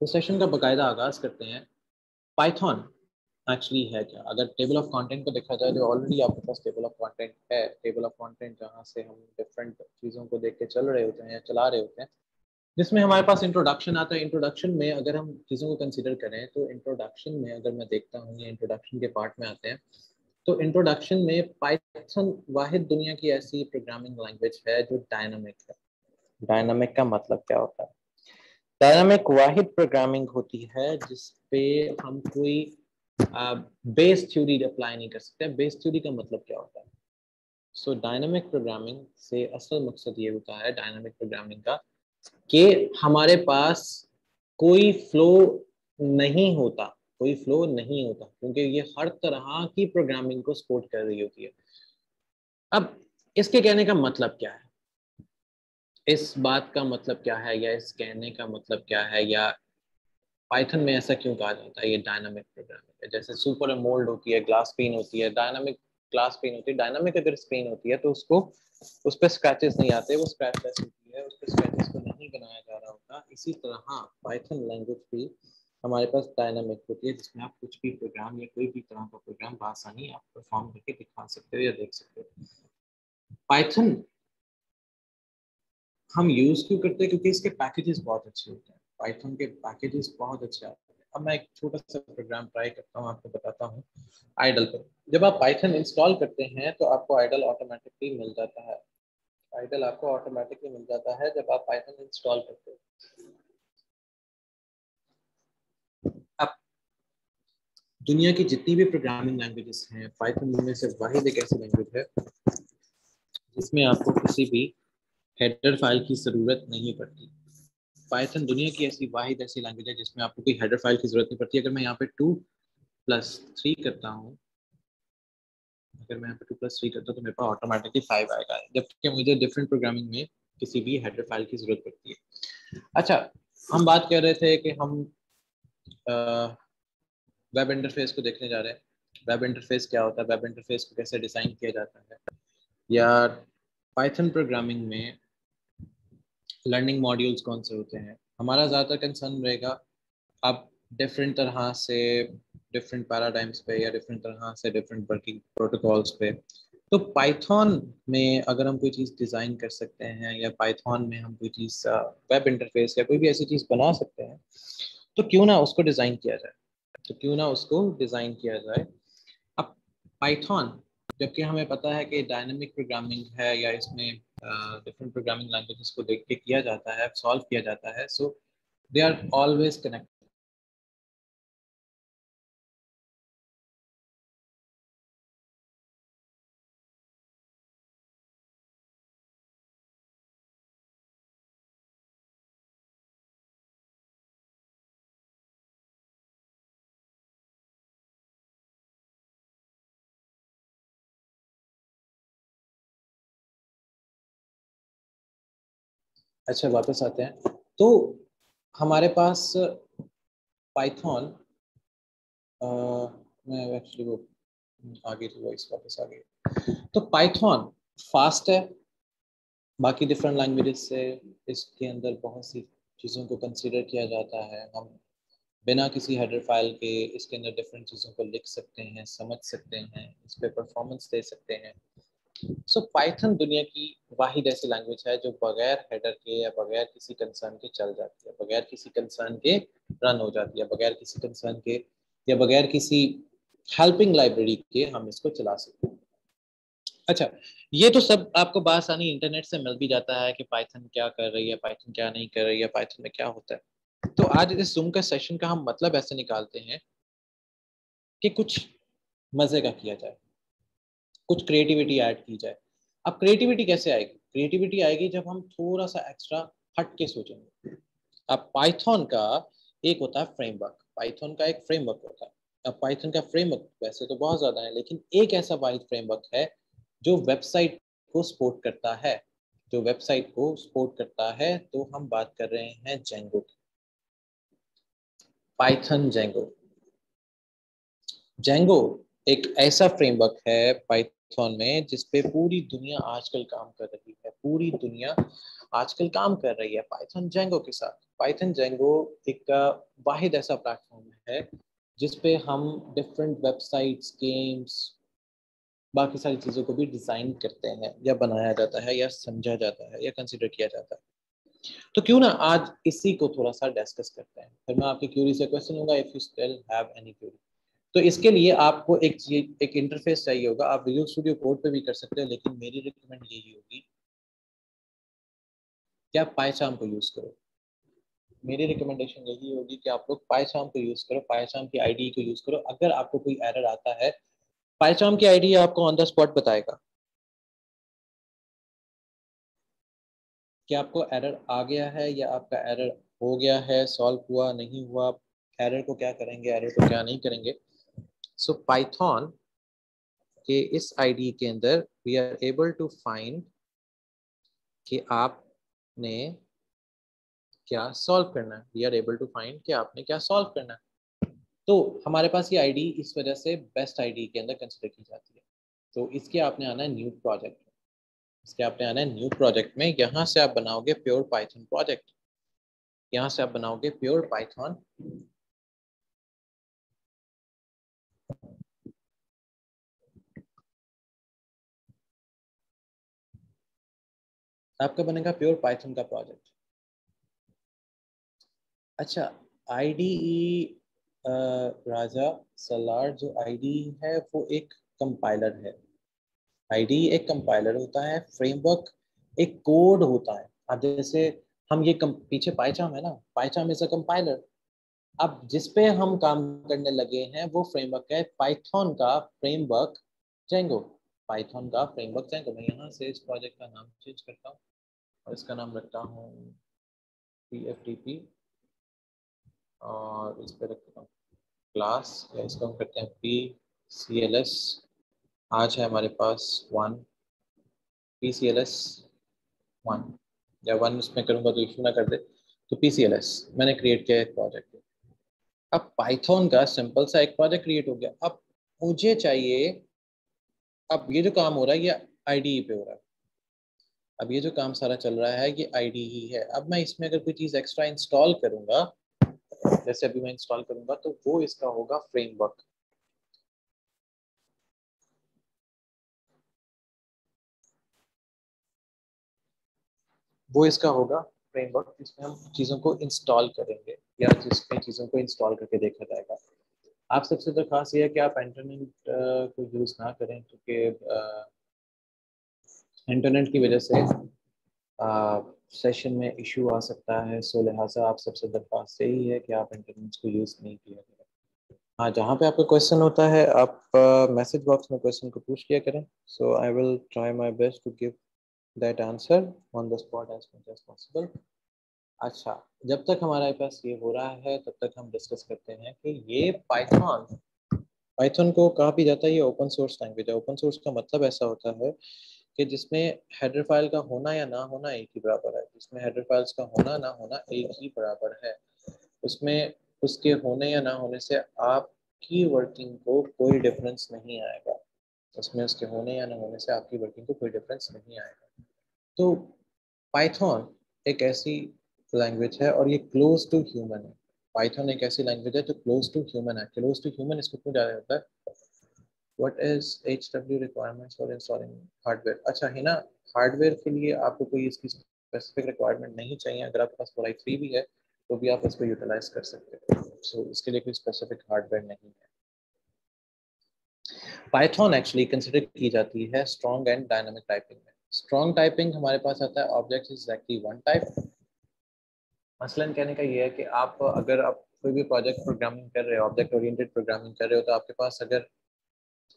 Session का बकायदा आगाज़ करते हैं। पाइथन एक्चुअली है क्या? अगर टेबल ऑफ़ कंटेंट को देखा जाए तो ऑलरेडी आपके पास टेबल ऑफ़ कंटेंट है टेबल ऑफ़ कंटेंट जहाँ से हम डिफरेंट चीज़ों को देख के चल रहे होते हैं या चला रहे होते हैं, जिसमें हमारे पास इंट्रोडक्शन आता है। इंट्रोडक्शन में अगर हम चीज़ों को कंसिडर करें तो इंट्रोडक्शन में अगर मैं देखता हूँ, या इंट्रोडक्शन के पार्ट में आते हैं तो इंट्रोडक्शन में पाइथन वाहिद दुनिया की ऐसी प्रोग्रामिंग लैंग्वेज है, जो डायनामिक है। डायनामिक का मतलब क्या होता है? डायनामिक वाहिद प्रोग्रामिंग होती है जिसपे हम कोई बेस थ्योरी अप्लाई नहीं कर सकते। बेस थ्योरी का मतलब क्या होता है? सो डायनामिक प्रोग्रामिंग से असल मकसद ये होता है डायनामिक प्रोग्रामिंग का, कि हमारे पास कोई फ्लो नहीं होता, कोई फ्लो नहीं होता, क्योंकि ये हर तरह की प्रोग्रामिंग को सपोर्ट कर रही होती है। अब, इसके कहने का मतलब क्या है? इस बात का मतलब क्या है या इस कहने का मतलब क्या है या पाइथन में ऐसा क्यों कहा जाता है? ये डायनामिक प्रोग्रामिंग है। जैसे सुपर मोल्ड होती है ग्लास पेन होती है डायनामिक ग्लास पेन होती है। डायनामिक अगर स्क्रीन होती है तो उसको, उस पर स्क्रैचेस नहीं आते, वो स्क्रैचलेस होती है, उस पर स्क्रैचेस को नहीं बनाया जा रहा होता। इसी तरह पाइथन लैंग्वेज भी हमारे पास डायनामिक होती है, जिसमें आप कुछ भी प्रोग्राम या कोई भी तरह का प्रोग्राम आसानी आप परफॉर्म करके दिखा सकते हो या देख सकते हो। पाइथन हम यूज़ क्यों करते हैं? क्योंकि इसके पैकेजेस बहुत अच्छे होते हैं। पाइथन के पैकेजेस बहुत अच्छे आते हैं। अब मैं एक छोटा सा प्रोग्राम ट्राई करता हूँ, आपको बताता हूँ। आइडल पर। जब आप पाइथन इंस्टॉल करते हैं तो आपको आइडल ऑटोमेटिकली मिल जाता है। आइडल आपको ऑटोमेटिकली मिल जाता है जब आप पाइथन इंस्टॉल करते हो। दुनिया की जितनी भी प्रोग्रामिंग लैंग्वेजेस हैं पाइथन में से वाहिद एक ऐसी लैंग्वेज है, जिसमें आपको किसी भी हेडर फ़ाइल की ज़रूरत नहीं पड़ती। पाइथन दुनिया की ऐसी वाहिद ऐसी लैंग्वेज है जिसमें आपको कोई हेडर फ़ाइल की ज़रूरत नहीं पड़ती। अगर मैं यहाँ पे टू प्लस थ्री करता हूँ, अगर मैं यहाँ पे टू प्लस थ्री करता हूँ तो मेरे पास ऑटोमेटिकली फाइव आएगा। जबकि मुझे डिफरेंट प्रोग्रामिंग में किसी भी हेडर फ़ाइल की ज़रूरत पड़ती है। अच्छा हम बात कर रहे थे कि हम वेब इंटरफेस को देखने जा रहे हैं। वेब इंटरफेस क्या होता है? वेब इंटरफेस को कैसे डिज़ाइन किया जाता है? या पाइथन प्रोग्रामिंग में लर्निंग मॉड्यूल्स कौन से होते हैं? हमारा ज़्यादातर कंसर्न रहेगा, आप डिफरेंट तरह से डिफरेंट पैराडाइम्स पे या डिफरेंट तरह से डिफरेंट वर्किंग प्रोटोकॉल्स पे। तो पाइथन में अगर हम कोई चीज़ डिज़ाइन कर सकते हैं या पाइथन में हम कोई चीज़ वेब इंटरफेस या कोई भी ऐसी चीज़ बना सकते हैं तो क्यों ना उसको डिज़ाइन किया जाए? तो क्यों ना उसको डिज़ाइन किया जाए? अब पाइथन जबकि हमें पता है कि डायनेमिक प्रोग्रामिंग है या इसमें डिफरेंट प्रोग्रामिंग लैंग्वेजेस को देख के किया जाता है सॉल्व किया जाता है so they are always connect अच्छा वापस आते हैं। तो हमारे पास पाइथन मैं एक्चुअली वो आगे थी वॉइस वापस आ गई तो पाइथन फास्ट है, बाकी डिफरेंट लैंग्वेजेस से इसके अंदर बहुत सी चीज़ों को कंसिडर किया जाता है। हम बिना किसी हेडर फ़ाइल के इसके अंदर डिफरेंट चीज़ों को लिख सकते हैं, समझ सकते हैं, इस पर परफॉर्मेंस दे सकते हैं। सो so, पाइथन दुनिया की वाहिद ऐसी लैंग्वेज है जो बगैर हेडर के या बगैर किसी कंसर्न के चल जाती है बगैर किसी कंसर्न के रन हो जाती है बगैर किसी कंसर्न के या बगैर किसी हेल्पिंग लाइब्रेरी के हम इसको चला सकते हैं। अच्छा ये तो सब आपको बासानी इंटरनेट से मिल भी जाता है कि पाइथन क्या कर रही है पाइथन क्या नहीं कर रही है पाइथन में क्या होता है। तो आज इस जूम का सेशन का हम मतलब ऐसे निकालते हैं कि कुछ मज़े का किया जाए। कुछ क्रिएटिविटी ऐड की जाए। अब क्रिएटिविटी कैसे आएगी? क्रिएटिविटी आएगी जब हम थोड़ा सा एक्स्ट्रा हट के सोचेंगे। अब पाइथन का एक होता है फ्रेमवर्क पाइथन का एक फ्रेमवर्क होता है। अब पाइथन का फ्रेमवर्क वैसे तो बहुत ज़्यादा है, लेकिन एक ऐसा फ्रेमवर्क है जो वेबसाइट को सपोर्ट करता है। जो वेबसाइट को सपोर्ट करता है तो हम बात कर रहे हैं जेंगो की। पाइथन जेंगो जेंगो एक ऐसा फ्रेमवर्क है पाइथन में जिसपे पूरी दुनिया आजकल काम कर रही है, पूरी दुनिया आजकल काम कर रही है पाइथन जेंगो के साथ। पाइथन जेंगो एक वाहिद ऐसा प्लेटफॉर्म है जिसपे हम डिफरेंट वेबसाइट्स गेम्स बाकी सारी चीज़ों को भी डिज़ाइन करते हैं, या बनाया जाता है, या समझा जाता है, या कंसिडर किया जाता है। तो क्यों ना आज इसी को थोड़ा सा डिस्कस करते हैं। फिर मैं आपकी क्यूरी से क्वेश्चन होगा if you still have any query तो इसके लिए आपको एक एक इंटरफेस चाहिए होगा। आप विजुअल स्टूडियो कोड पे भी कर सकते हैं, लेकिन मेरी रिकमेंड यही होगी कि आप पाइचाम को यूज़ करो। मेरी रिकमेंडेशन यही होगी कि आप लोग पाइचाम को यूज़ करो पाइचाम की आईडी को यूज़ करो। अगर आपको कोई एरर आता है पाइचाम की आईडी आपको ऑन द स्पॉट बताएगा कि आपको एरर आ गया है या आपका एरर हो गया है सॉल्व हुआ, नहीं हुआ। एरर को क्या करेंगे एरर को क्या नहीं करेंगे। So, पाइथन के इस आईडी के अंदर we are able to find कि आपने क्या सॉल्व करना है। We are able to find कि आपने क्या सॉल्व करना है। तो हमारे पास ये आईडी इस वजह से बेस्ट आईडी के अंदर कंसिडर की जाती है। तो इसके आपने आना है न्यू प्रोजेक्ट इसके आपने आना है न्यू प्रोजेक्ट में। यहाँ से आप बनाओगे प्योर पाइथन प्रोजेक्ट यहाँ से आप बनाओगे प्योर पाइथन आपका बनेगा प्योर पाइथन का प्रोजेक्ट अच्छा आईडीई राजा सलार जो आईडी है वो एक कंपाइलर है. आईडी एक कंपाइलर होता है फ्रेमवर्क एक कोड होता है. अब जैसे हम ये कम, पीछे पाइचाम है ना? पाइचाम इज़ अ कंपाइलर अब जिस पे हम काम करने लगे हैं वो फ्रेमवर्क है पाइथन का फ्रेमवर्क जेंगो पाइथन का फ्रेमवर्क चाहिए तो मैं यहाँ से इस प्रोजेक्ट का नाम चेंज करता हूँ और इसका नाम रखता हूँ पी एफ़ टी पी और इस पर रखता हूँ क्लास या इसको हम करते हैं पी सी एल एस आज है हमारे पास one P C L S one या वन इसमें करूँगा तो इशू ना कर दे। तो पी सी एल एस मैंने क्रिएट किया एक प्रोजेक्ट अब पाइथन का सिंपल सा एक प्रोजेक्ट क्रिएट हो गया। अब मुझे चाहिए अब ये जो काम हो रहा है, ये आईडी पे हो रहा है। अब ये जो काम सारा चल रहा है, ये आईडी ही है। अब मैं इसमें अगर कोई चीज़ एक्स्ट्रा इंस्टॉल करूँगा, जैसे अभी मैं इंस्टॉल करूँगा तो वो इसका होगा फ्रेमवर्क वो इसका होगा फ्रेमवर्क जिसमें हम चीज़ों को इंस्टॉल करेंगे, या जिसमें चीज़ों को इंस्टॉल करके देखा जाएगा। आप सबसे तो खास ये है कि आप इंटरनेट को यूज़ ना करें क्योंकि इंटरनेट की वजह से सेशन में इशू आ सकता है। सो लिहाजा आप सबसे दरख्वास्त यही है कि आप इंटरनेट को यूज़ नहीं किया करें। हाँ जहाँ पे आपका क्वेश्चन होता है, आप मैसेज बॉक्स में क्वेश्चन को पूछ लिया करें। So I will try my best to give that answer on the spot as much as possible अच्छा जब तक हमारे पास ये हो रहा है, तब तक हम डिस्कस करते हैं कि ये पाइथन पाइथन को कहा भी जाता है, ये ओपन सोर्स लैंग्वेज है। ओपन सोर्स का मतलब ऐसा होता है कि जिसमें हेडर फ़ाइल का होना या ना होना एक ही बराबर है। जिसमें हेडर फाइल्स का होना, ना होना एक ही बराबर है। उसमें उसके होने या ना होने से आपकी वर्किंग को कोई डिफरेंस नहीं आएगा। उसमें उसके होने या ना होने से आपकी वर्किंग को कोई डिफरेंस नहीं आएगा। तो पाइथन एक ऐसी लैंग्वेज है और ये क्लोज टू ह्यूमन है। पाइथन एक ऐसी लैंग्वेज है जो क्लोज टू ह्यूमन है। क्लोज टू ह्यूमन इसको क्यों ज़्यादा होता है? What is HW requirements for installing hardware? अच्छा है ना? हार्डवेयर के लिए आपको कोई इसकी स्पेसिफिक रिक्वायरमेंट नहीं चाहिए। अगर आपके पास फोर थ्री भी है तो भी आप इसको यूटिलाइज कर सकते हो। सो इसके लिए कोई स्पेसिफिक हार्डवेयर नहीं है। पाइथन एक्चुअली कंसिडर की जाती है स्ट्रॉन्ग एंड डायनामिक टाइपिंग में। स्ट्रॉन्ग टाइपिंग हमारे पास आता है। Object is actually one type मसलन कहने का ये है कि आप अगर आप कोई भी प्रोजेक्ट प्रोग्रामिंग कर रहे हो ऑब्जेक्ट ओरिएंटेड प्रोग्रामिंग कर रहे हो तो आपके पास अगर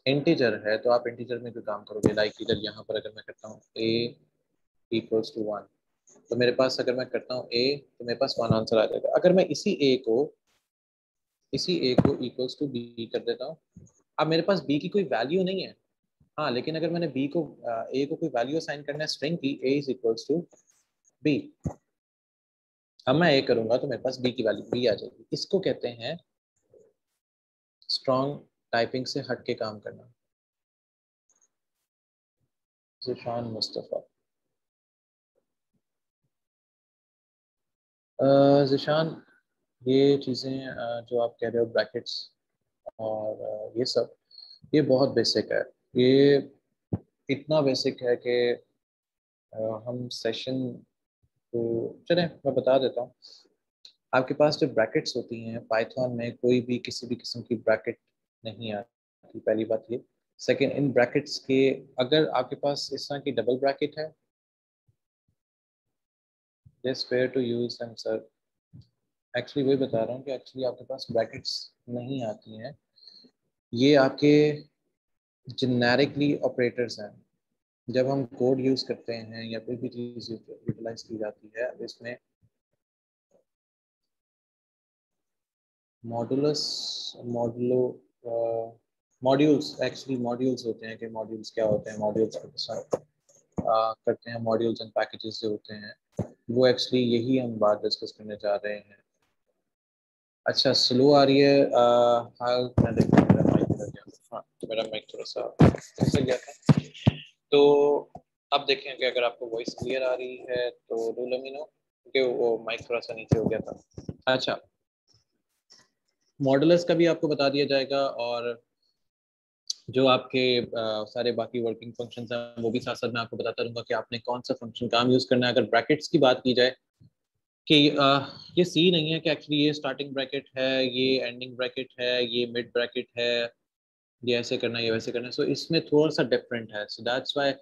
इंटीजर है तो आप इंटीजर में भी काम करोगे। लाइक इधर यहाँ पर अगर मैं करता हूँ ए इक्वल्स टू वन तो मेरे पास अगर मैं करता हूँ ए तो मेरे पास वन आंसर आ जाएगा। अगर मैं इसी ए को, इसी ए को इक्वल्स टू बी कर देता हूँ, अब मेरे पास बी की कोई वैल्यू नहीं है। हाँ लेकिन अगर मैंने बी को ए को कोई वैल्यू असाइन करना है स्ट्रिंग की A is equals to B अब मैं ए करूँगा तो मेरे पास बी की वैल्यू बी आ जाएगी। इसको कहते हैं स्ट्रॉन्ग टाइपिंग से हट के काम करना। जिशान मुस्तफ़ा जिशान ये चीज़ें जो आप कह रहे हो ब्रैकेट्स और ये सब, ये बहुत बेसिक है। ये इतना बेसिक है कि हम सेशन को चलें, मैं बता देता हूँ। आपके पास जो ब्रैकेट्स होती हैं पाइथन में कोई भी किसी भी किस्म की ब्रैकेट नहीं आती, पहली बात ये। सेकेंड इन ब्रैकेट्स के अगर आपके पास इस तरह की डबल ब्रैकेट है this fair to use them sir actually वही बता रहा हूँ कि एक्चुअली आपके पास ब्रैकेट्स नहीं आती हैं। ये आपके जेनेरिकली ऑपरेटर्स हैं। जब हम कोड यूज़ करते हैं या कोई भी चीज़ यूटिलाइज की जाती है इसमें modulus modulo modules actually modules होते हैं कि मॉड्यूल्स क्या होते हैं मॉड्यूल्स करते हैं मॉड्यूल्स एंड पैकेजेस जो होते हैं, वो एक्चुअली यही हम बात डिस्कस करने जा रहे हैं। अच्छा स्लो आ रही है हाँ हाँ मेरा माइक थोड़ा सा गया था। तो अब देखें कि अगर आपको वॉइस क्लियर आ रही है तो डू लेट मी नो क्योंकि वो माइक थोड़ा सा नीचे हो गया था। अच्छा। मॉडलर्स का भी आपको बता दिया जाएगा और जो आपके आ, सारे बाकी वर्किंग फ़ंक्शन हैं वो भी साथ साथ मैं आपको बताता रहूँगा कि आपने कौन सा फ़ंक्शन काम यूज़ करना है। अगर ब्रैकेट्स की बात की जाए कि आ, ये सी नहीं है कि एक्चुअली ये स्टार्टिंग ब्रैकेट है ये एंडिंग ब्रैकेट है ये मिड ब्रैकेट है ये ऐसे करना ये वैसे करना। सो so, इसमें थोड़ा सा डिफरेंट है। सो दैट्स वाई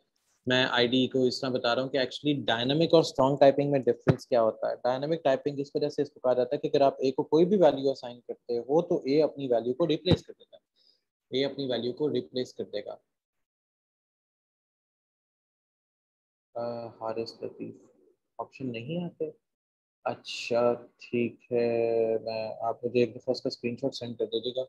मैं आईडी को इस तरह बता रहा हूँ कि एक्चुअली डायनामिक और स्ट्रॉन्ग टाइपिंग में डिफरेंस क्या होता है। डायनामिक टाइपिंग इस वजह से इसको कहा जाता है कि अगर आप ए को कोई भी वैल्यू असाइन करते हो तो ए अपनी वैल्यू को रिप्लेस कर है ए अपनी वैल्यू को रिप्लेस कर देगा। हारिस लतीफ ऑप्शन नहीं आते। अच्छा ठीक है। मैं आप मुझे एक दफ़ा उसका स्क्रीनशॉट सेंड कर दीजिएगा।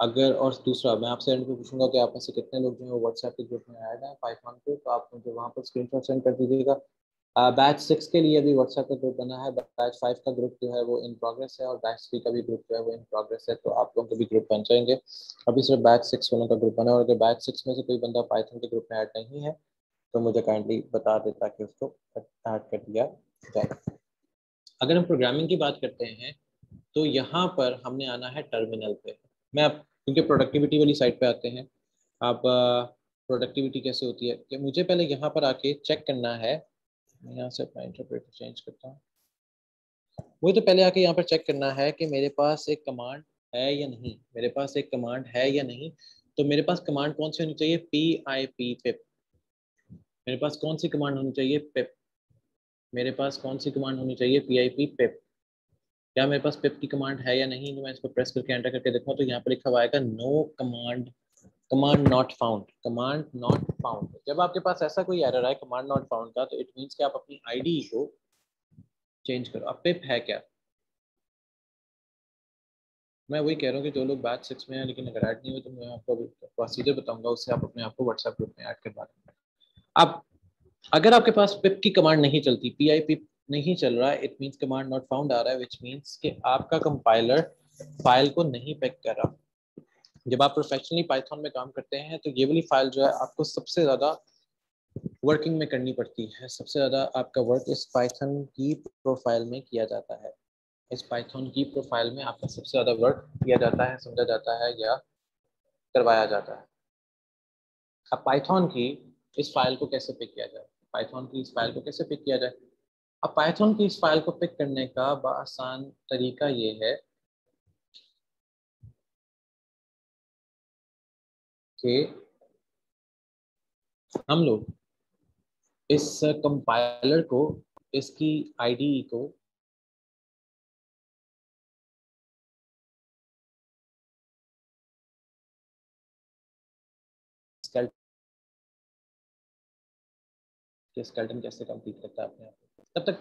अगर और दूसरा, मैं आपसे एंड पे पूछूँगा कि आप में से कितने लोग जो है व्हाट्सएप के ग्रुप में ऐड हैं पाइथन पे तो आप मुझे वहाँ पर स्क्रीनशॉट सेंड कर दीजिएगा। बैच सिक्स के लिए भी व्हाट्सएप का ग्रुप बना है बैच फाइव का ग्रुप जो है वो इन प्रोग्रेस है और बैच थ्री का भी ग्रुप जो है वो इन प्रोग्रेस है तो आप लोगों के भी ग्रुप बन जाएँगे। अभी सिर्फ़ बैच सिक्स वालों का ग्रुप बना है और अगर बैच सिक्स में से कोई बंदा पाइथन के ग्रुप में ऐड नहीं है तो मुझे काइंडली बता दे ताकि उसको ऐड कर दिया जाए। अगर हम प्रोग्रामिंग की बात करते हैं तो यहाँ पर हमने आना है टर्मिनल पे। मैं आप, क्योंकि प्रोडक्टिविटी वाली साइड पे आते हैं, आप प्रोडक्टिविटी कैसे होती है? कि मुझे पहले यहाँ पर आके चेक करना है। मैं यहाँ से अपना इंटरप्रेटर चेंज करता हूँ। मुझे तो पहले आके यहाँ पर चेक करना है कि मेरे पास एक कमांड है या नहीं। मेरे पास एक कमांड है या नहीं? तो मेरे पास कमांड कौन सी होनी चाहिए? पी आई पी पिप मेरे पास कौन सी कमांड होनी चाहिए? पिप मेरे पास कौन सी कमांड होनी चाहिए? पी आई पी पिप क्या मेरे पास पिप की कमांड है या नहीं तो मैं इसको प्रेस करके एंटर करके देखूँ तो यहाँ पर लिखा हुआ आएगा no command command not found command not found जब आपके पास ऐसा कोई एरर है कमांड नॉट फाउंड का तो इट मीन्स कि आप अपनी आईडी को चेंज करो। अब पिप है क्या? मैं वही कह रहा हूँ कि जो लोग बैच सिक्स में हैं, लेकिन अगर ऐड नहीं हुए तो मैं आपको प्रोसीजर बताऊँगा, उससे आप अपने आप को व्हाट्सएप ग्रुप में ऐड करवा देंगे अब, अगर आपके पास पिप की कमांड नहीं चलती पी आई पिप नहीं चल रहा it means command not found आ रहा है विच मीन्स कि आपका कंपाइलर फ़ाइल को नहीं पैक कर रहा। जब आप प्रोफेशनली पाइथन में काम करते हैं तो ये वाली फ़ाइल जो है, आपको सबसे ज़्यादा वर्किंग में करनी पड़ती है। सबसे ज़्यादा आपका वर्क इस पाइथन की प्रोफ़ाइल में किया जाता है। इस पाइथन की प्रोफ़ाइल में आपका सबसे ज़्यादा वर्क किया जाता है, समझा जाता है या करवाया जाता है। अब पाइथन की इस फ़ाइल को कैसे पिक किया जाए? पाइथन की इस फ़ाइल को कैसे पिक किया जाए? अब पाइथन की इस फ़ाइल को पिक करने का आसान तरीका ये है कि हम लोग इस कंपाइलर को, इसकी आईडी को स्केल्टन कैसे कंप्लीट करता है अपने आप तब तक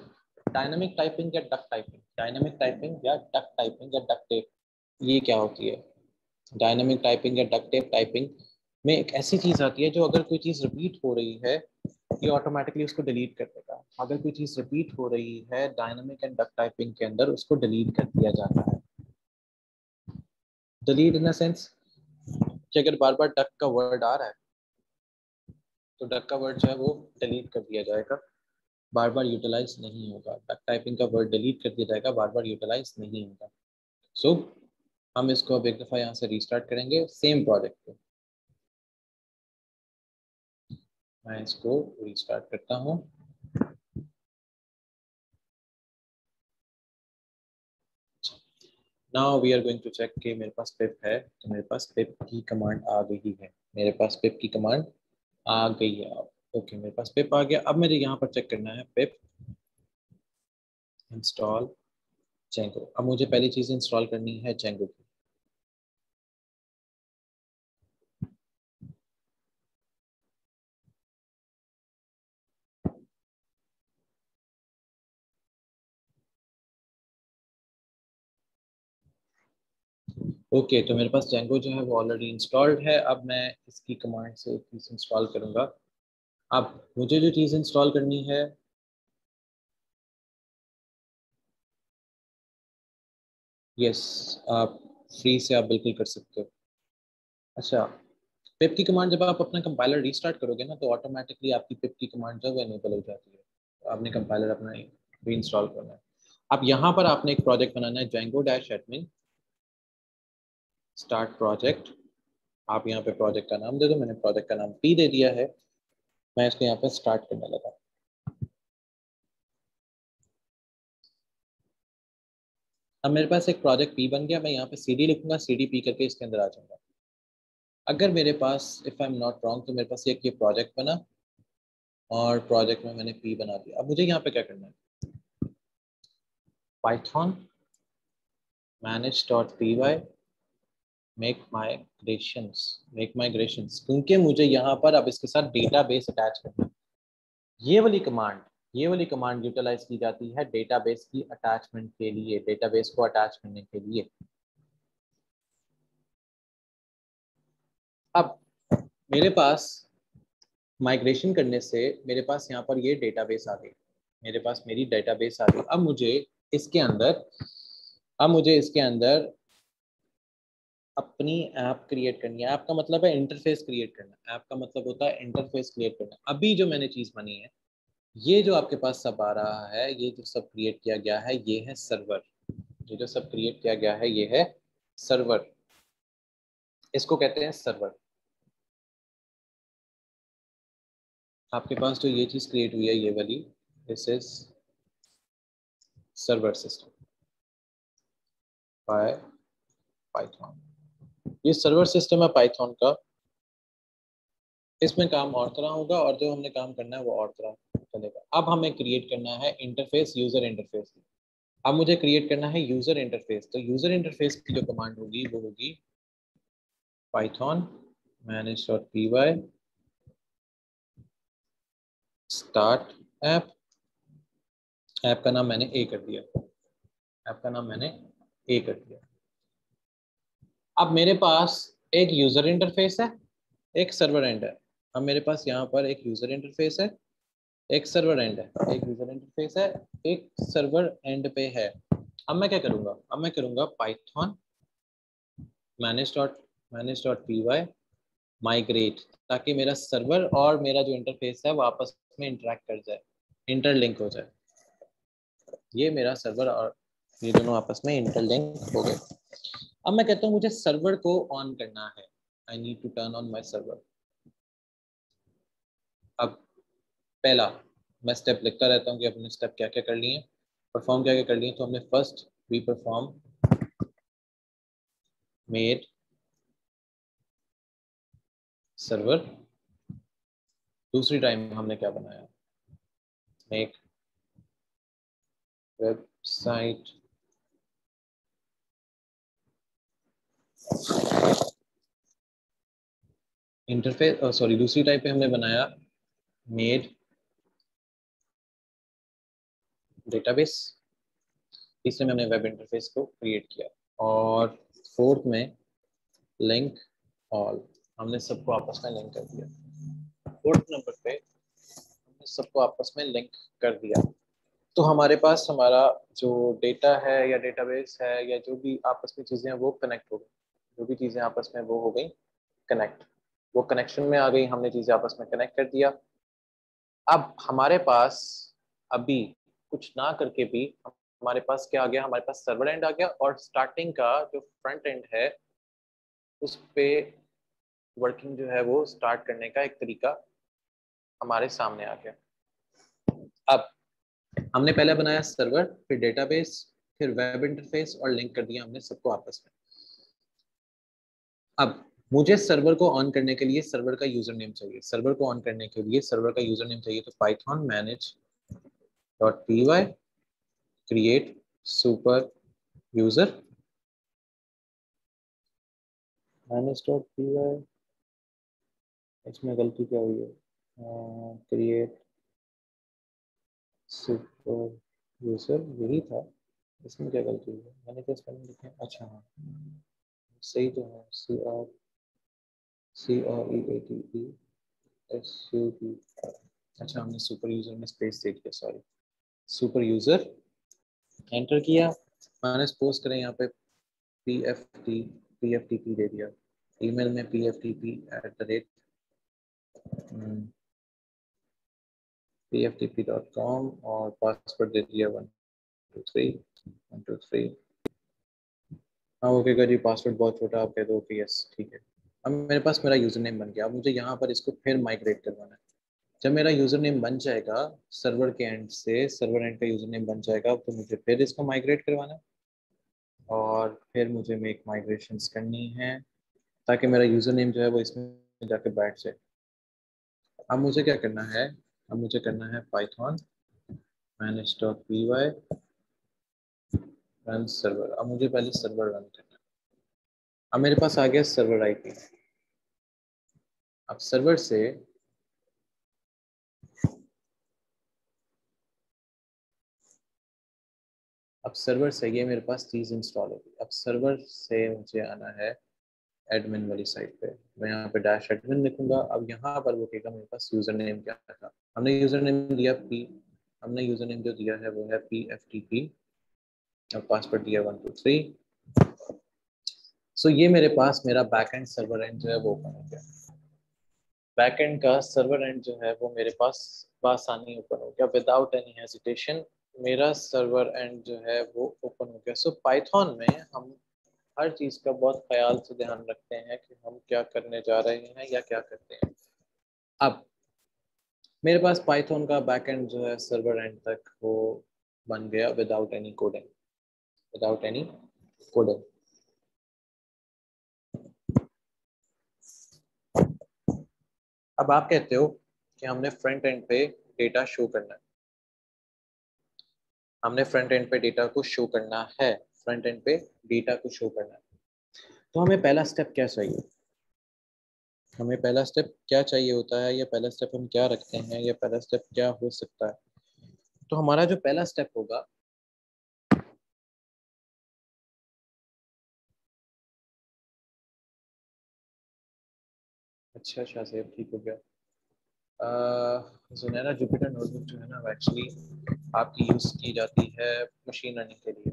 डायनामिक टाइपिंग या डक टाइपिंग डायनामिक टाइपिंग या डक टाइपिंग या डक टेप ये क्या होती है? डायनामिक टाइपिंग या डक टेप टाइपिंग में एक ऐसी चीज़ आती है जो अगर कोई चीज़ रिपीट हो रही है, ये ऑटोमेटिकली उसको डिलीट कर देगा। अगर कोई चीज़ रिपीट हो रही है डायनामिक एंड डक टाइपिंग के अंदर उसको डिलीट कर दिया जाता है। डिलीट इन सेंस कि अगर बार बार डक का वर्ड आ रहा है तो डक का वर्ड जो है वो डिलीट कर दिया जाएगा। बार बार यूटिलाइज नहीं होगा। डक टाइपिंग का वर्ड डिलीट कर दिया जाएगा बार बार यूटिलाइज नहीं होगा। सो so, हम इसको अब एक दफ़ा यहाँ से रीस्टार्ट करेंगे सेम प्रोजेक्ट पे। मैं इसको रीस्टार्ट करता हूँ। Now we are going to check कि मेरे पास पिप है तो मेरे पास पिप की कमांड आ गई है। मेरे पास पिप की कमांड आ गई है। अब ओके मेरे पास पिप आ गया। अब मेरे यहाँ पर चेक करना है। पिप इंस्टॉल जेंगो अब मुझे पहली चीज़ इंस्टॉल करनी है जेंगो की। ओके okay, तो मेरे पास जेंगो जो है वो ऑलरेडी इंस्टॉल्ड है। अब मैं इसकी कमांड से इंस्टॉल करूँगा। अब मुझे जो चीज़ इंस्टॉल करनी है यस आप फ्री से आप बिल्कुल कर सकते हो। अच्छा पिप की कमांड जब आप अपना कंपाइलर रीस्टार्ट करोगे ना तो ऑटोमेटिकली आपकी पिप की कमांड जो है इनेबल हो जाती है। आपने कंपाइलर अपना री इंस्टॉल करना है। अब यहाँ पर आपने एक प्रोजेक्ट बनाना है Django dash admin start project आप यहाँ पे प्रोजेक्ट का नाम दे दो, मैंने प्रोजेक्ट का नाम पी दे दिया है। मैं इसको यहाँ पे स्टार्ट करने लगा। अब मेरे पास एक प्रोजेक्ट पी बन गया, मैं यहाँ पे सी डी लिखूँगा सी डी पी करके इसके अंदर आ जाऊँगा। अगर मेरे पास if I am not wrong तो मेरे पास एक ये प्रोजेक्ट बना और प्रोजेक्ट में मैंने पी बना दिया। अब मुझे यहाँ पे क्या करना है? Python manage dot P Y make migrations make migrations क्योंकि मुझे यहाँ पर अब इसके साथ डेटाबेस अटैच करना है। ये वाली कमांड ये वाली कमांड यूटिलाइज की जाती है डेटाबेस की अटैचमेंट के लिए डेटाबेस को अटैच करने के लिए। अब मेरे पास माइग्रेशन करने से मेरे पास यहाँ पर ये डेटाबेस आ गई, मेरे पास मेरी डेटाबेस आ गई। अब मुझे इसके अंदर, अब मुझे इसके अंदर अपनी ऐप क्रिएट करनी है। ऐप का मतलब है इंटरफेस क्रिएट करना। ऐप का मतलब होता है इंटरफेस क्रिएट करना। अभी जो मैंने चीज़ बनी है, ये जो आपके पास सब आ रहा है, ये जो सब क्रिएट किया गया है, ये है सर्वर ये जो सब क्रिएट किया गया है, ये है सर्वर इसको कहते हैं सर्वर आपके पास जो ये चीज़ क्रिएट हुई है, ये वाली this is server system by Python ये सर्वर सिस्टम है पाइथन का। इसमें काम और तरह होगा और जो हमने काम करना है वो और तरह चलेगा। अब हमें क्रिएट करना है इंटरफेस यूज़र इंटरफेस अब मुझे क्रिएट करना है यूज़र इंटरफेस तो यूज़र इंटरफेस की जो कमांड होगी, वो होगी Python manage dot P Y start app app का नाम मैंने ए कर दिया। ऐप का नाम मैंने ए कर दिया। अब मेरे पास एक यूज़र इंटरफेस है, एक सर्वर एंड है। अब मेरे पास यहाँ पर एक यूज़र इंटरफेस है, एक सर्वर एंड है, एक यूज़र इंटरफेस है, एक सर्वर एंड पे है। अब मैं क्या करूँगा? अब मैं करूँगा Python manage dot manage dot P Y migrate ताकि मेरा सर्वर और मेरा जो इंटरफेस है आपस में इंटरेक्ट कर जाए इंटरलिंक हो जाए। ये मेरा सर्वर और ये दोनों आपस में इंटरलिंक हो गए। अब मैं कहता हूँ मुझे सर्वर को ऑन करना है। I need to turn on my server अब पहला, मैं स्टेप लिखता रहता हूँ कि अपने स्टेप क्या क्या कर लिए परफॉर्म क्या क्या कर लिए तो हमने first we perform made server दूसरी टाइम हमने क्या बनाया? मेक वेबसाइट इंटरफेस सॉरी दूसरी टाइप पे हमने बनाया मेड डेटाबेस तीसरे में हमने वेब इंटरफेस को क्रिएट किया। और फोर्थ में लिंक ऑल हमने सबको आपस में लिंक कर दिया। फोर्थ नंबर पे हमने सबको आपस में लिंक कर दिया। तो हमारे पास हमारा जो डेटा है या डेटाबेस है या जो भी आपस में चीज़ें हैं, वो कनेक्ट हो गई। जो भी चीज़ें आपस में वो हो गई कनेक्ट वो कनेक्शन में आ गई, हमने चीज़ें आपस में कनेक्ट कर दिया। अब हमारे पास अभी कुछ ना करके भी हमारे पास क्या आ गया? हमारे पास सर्वर एंड आ गया और स्टार्टिंग का जो फ्रंट एंड है, उस पर वर्किंग जो है वो स्टार्ट करने का एक तरीका हमारे सामने आ गया। अब हमने पहले बनाया सर्वर फिर डेटाबेस फिर वेब इंटरफेस और लिंक कर दिया हमने सबको आपस में। अब मुझे सर्वर को ऑन करने के लिए सर्वर का यूज़र नेम चाहिए। सर्वर को ऑन करने के लिए सर्वर का यूज़र नेम चाहिए तो Python manage dot P Y create super user manage dot P Y इसमें गलती क्या हुई है? क्रिएट सुपर यूज़र यही था। इसमें क्या गलती हुई है? मैंने क्या स्पेलिंग लिखे अच्छा हाँ। सही तो है C R C R E A T E S U P अच्छा हमने सुपर यूज़र में स्पेस दे दिया सॉरी सुपर यूज़र एंटर किया। मैंने सपोज़ करें यहाँ पे P F T P F T P दे दिया। ईमेल में P F T P at the rate pftp.com और पासवर्ड दे दिया one two three one two three हाँ ओके का जी पासवर्ड बहुत छोटा आप कह दो ओके यस, ठीक है। अब मेरे पास मेरा यूज़र नेम बन गया। अब मुझे यहाँ पर इसको फिर माइग्रेट करवाना है। जब मेरा यूज़र नेम बन जाएगा सर्वर के एंड से सर्वर एंड का यूज़र नेम बन जाएगा तो मुझे फिर इसको माइग्रेट करवाना है। और फिर मुझे मेक माइग्रेशन करनी है, ताकि मेरा यूज़र नेम जो है वो इसमें जाके बैठ जाए। अब मुझे क्या करना है? अब मुझे करना है Python manage dot P Y run server अब मुझे पहले सर्वर रन करना अब मेरे पास आ गया सर्वर आईपी अब सर्वर से अब सर्वर से ये मेरे पास चीज़ इंस्टॉल होगी अब सर्वर से मुझे आना है एडमिन वाली साइट पे। मैं यहाँ पे डैश एडमिन लिखूँगा। अब यहाँ पर वो कहेगा मेरे पास यूज़र नेम क्या था? हमने यूज़र नेम दिया पी हमने यूज़र नेम जो दिया है वो है पी एफ़ टी पी और पासवर्ड दिया वन टू थ्री सो ये मेरे पास मेरा बैक एंड सर्वर एंड जो है वो ओपन हो गया। बैक एंड का सर्वर एंड जो है वो मेरे पास आसानी ओपन हो गया। विदाउट एनी हेजिटेशन मेरा सर्वर एंड जो है वो ओपन हो गया। सो so, पाइथन में हम हर चीज़ का बहुत ख्याल से ध्यान रखते हैं कि हम क्या करने जा रहे हैं या क्या करते हैं। अब मेरे पास पाइथन का बैकएंड जो है सर्वर एंड तक वो बन गया without any coding without any coding अब आप कहते हो कि हमने फ्रंट एंड पे डेटा शो करना है। हमने फ्रंट एंड पे डेटा को शो करना है। फ्रंट एंड पे डेटा को शो करना है। तो हमें पहला स्टेप क्या चाहिए? हमें पहला स्टेप क्या चाहिए होता है? या पहला स्टेप हम क्या रखते हैं? या पहला स्टेप क्या हो सकता है? तो हमारा जो पहला स्टेप होगा अच्छा अच्छा से ठीक हो गया। जुनैना जुपिटर नोटबुक जो है ना एक्चुअली आपकी यूज़ की जाती है मशीन लर्निंग के लिए।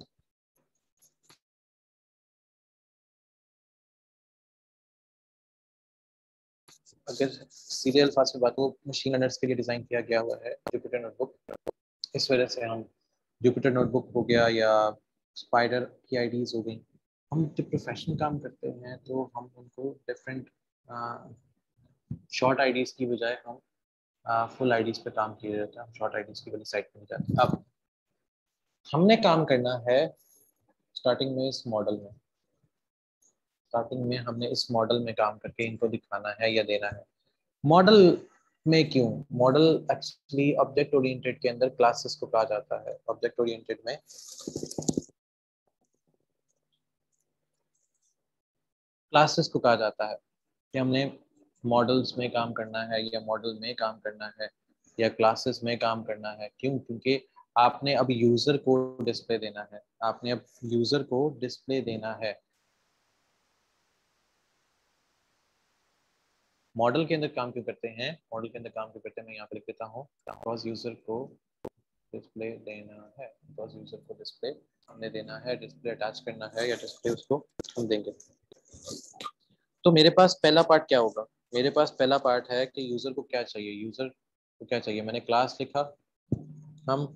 अगर सीरियल अल्फाज में बात हो मशीन लर्नर्स के लिए डिज़ाइन किया गया हुआ है जुपिटर नोटबुक इस वजह से हम जुपिटर नोटबुक हो गया या स्पाइडर की आईडीज़ हो गई। हम जब प्रोफेशनल काम करते हैं तो हम उनको डिफरेंट शॉर्ट आईडीज़ की बजाय हम फुल आईडीज़ पे काम किए जाते हैं। हम शॉर्ट आईडीज़ की वाली साइड पे जाते। हैं अब, हमने काम करना है स्टार्टिंग में इस मॉडल में। स्टार्टिंग में हमने इस मॉडल में काम करके इनको दिखाना है या देना है। मॉडल में क्यों? मॉडल एक्चुअली ऑब्जेक्ट ओरिएंटेड के अंदर क्लासेस को कहा जाता है। ऑब्जेक्ट ओरिएंटेड में क्लासेस को कहा जाता है कि हमने मॉडल्स में काम करना है या मॉडल में काम करना है या क्लासेस में काम करना है? क्यों? क्योंकि आपने अब यूज़र को डिस्प्ले देना है। आपने अब यूज़र को डिस्प्ले देना है। मॉडल के अंदर काम क्यों करते हैं? मॉडल के अंदर काम क्यों करते हैं? मैं यहाँ पे लिख देता हूँ। बिकॉज़ यूज़र को डिस्प्ले देना है। बिकॉज़ यूज़र को डिस्प्ले हमने देना है। डिस्प्ले अटैच करना है या डिस्प्ले उसको हम देंगे। तो मेरे पास पहला पार्ट क्या होगा? मेरे पास पहला पार्ट है कि यूज़र को क्या चाहिए यूज़र को क्या चाहिए। मैंने क्लास लिखा। हम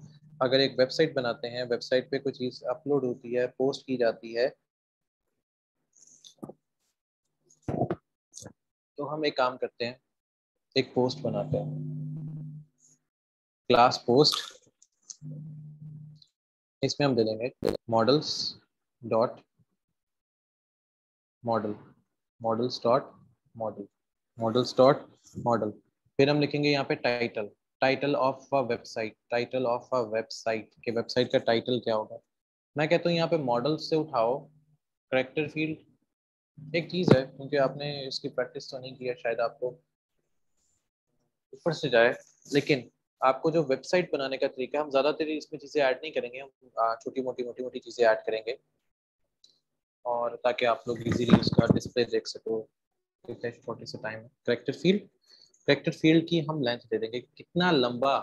अगर एक वेबसाइट बनाते हैं वेबसाइट पे कोई चीज़ अपलोड होती है पोस्ट की जाती है तो हम एक काम करते हैं, एक पोस्ट बनाते हैं। क्लास पोस्ट इसमें हम दे देंगे models dot model models dot model models dot model फिर हम लिखेंगे यहाँ पे title title of a website title of a website के वेबसाइट का टाइटल क्या होगा? मैं कहता हूँ यहाँ पे मॉडल से उठाओ करेक्टर फ़ील्ड एक चीज़ है, क्योंकि आपने इसकी प्रैक्टिस तो नहीं किया शायद आपको ऊपर से जाए, लेकिन आपको जो वेबसाइट बनाने का तरीका हम ज़्यादातर इसमें चीज़ें ऐड नहीं करेंगे, हम छोटी मोटी मोटी मोटी चीज़ें ऐड करेंगे, और ताकि आप लोग इजीली उसका डिस्प्ले देख सको। छोटे से time character field character field की हम लेंथ दे देंगे। कितना लंबा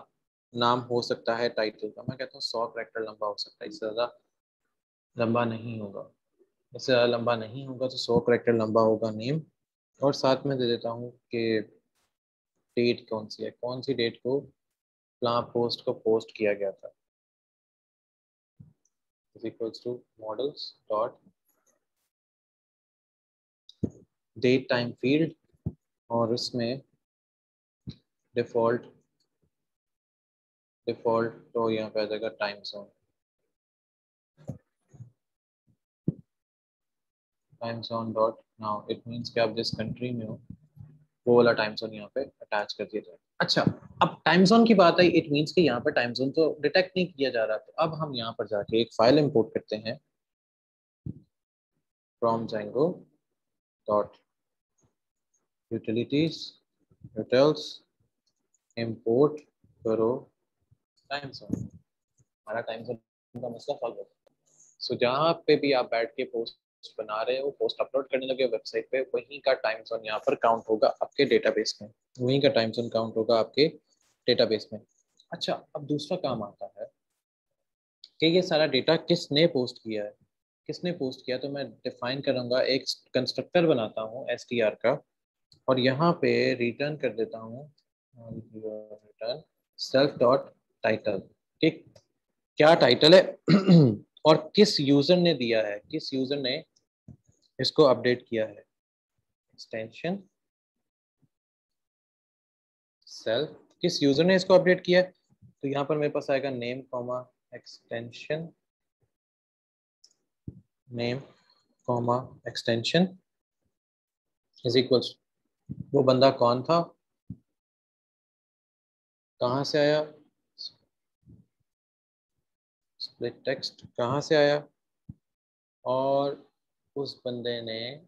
नाम हो सकता है टाइटल का? मैं कहता हूँ सौ करेक्टर लंबा हो सकता है। इससे ज़्यादा लंबा नहीं होगा। इससे ज़्यादा लंबा नहीं होगा तो सौ करेक्टर लंबा होगा नेम और साथ में दे देता हूँ कि डेट कौन सी है? कौन सी डेट को प्लान पोस्ट को पोस्ट किया गया था? Is equals to models dot date time field और उसमें डिफ़ॉल्ट डिफ़ॉल्ट तो यहाँ पे आ जाएगा time zone time zone dot now it means कि आप जिस कंट्री में हो, वो वाला टाइम जोन यहाँ पे अटैच कर दिया जाए अच्छा अब टाइम जोन की बात आई इट मींस कि यहाँ पर टाइम जोन तो डिटेक्ट नहीं किया जा रहा तो अब हम यहाँ पर जाके एक फ़ाइल इंपोर्ट करते हैं। From Django dot utilities hotels import करो। टाइम जोन हमारा टाइम जोन का मसला सॉल्व हो सो जहाँ पे भी आप बैठ के पोस्ट बना रहे हो पोस्ट अपलोड करने लगे वेबसाइट पे, वहीं का टाइम जोन यहाँ पर काउंट होगा आपके डेटाबेस में। वहीं का टाइम जोन काउंट होगा आपके डेटाबेस में। अच्छा अब दूसरा काम आता है कि ये सारा डेटा किसने पोस्ट किया है? किसने पोस्ट किया? तो मैं डिफाइन करूँगा, एक कंस्ट्रक्टर बनाता हूँ एस का। और यहाँ पे रिटर्न कर देता हूँ रिटर्न सेल्फ डॉट टाइटल ठीक? क्या टाइटल है? और किस यूज़र ने दिया है? किस यूज़र ने इसको अपडेट किया है? एक्सटेंशन सेल्फ किस यूज़र ने इसको अपडेट किया है? तो यहाँ पर मेरे पास आएगा name comma extension name comma extension is equals वो बंदा कौन था? कहाँ से आया? स्प्लिट टेक्स्ट कहाँ से आया? और उस बंदे ने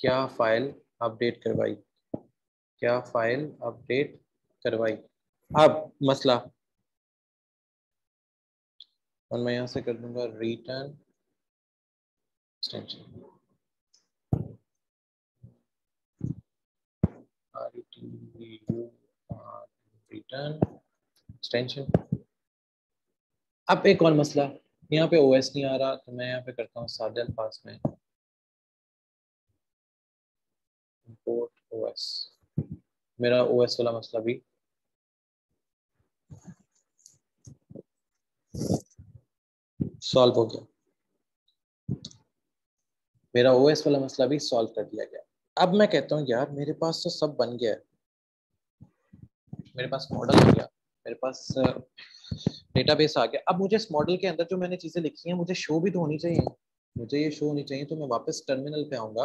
क्या फ़ाइल अपडेट करवाई? क्या फ़ाइल अपडेट करवाई? अब मसला। और मैं यहाँ से कर दूँगा रिटर्न एक्सटेंशन रिटर्न एक्सटेंशन अब एक और मसला। यहाँ पे ओएस नहीं आ रहा तो मैं यहाँ पे करता हूँ सादे अल्फाज में। इंपोर्ट ओएस मेरा ओएस वाला मसला भी। सॉल्व हो गया। मेरा ओएस वाला मसला भी सॉल्व कर दिया गया। अब मैं कहता हूँ, यार, मेरे पास तो सब बन गया मेरे पास मॉडल आ गया, मेरे पास डेटाबेस आ गया। अब मुझे इस मॉडल के अंदर जो मैंने चीज़ें लिखी हैं, मुझे शो भी तो होनी चाहिए। मुझे ये शो होनी चाहिए तो मैं वापस टर्मिनल पे आऊँगा।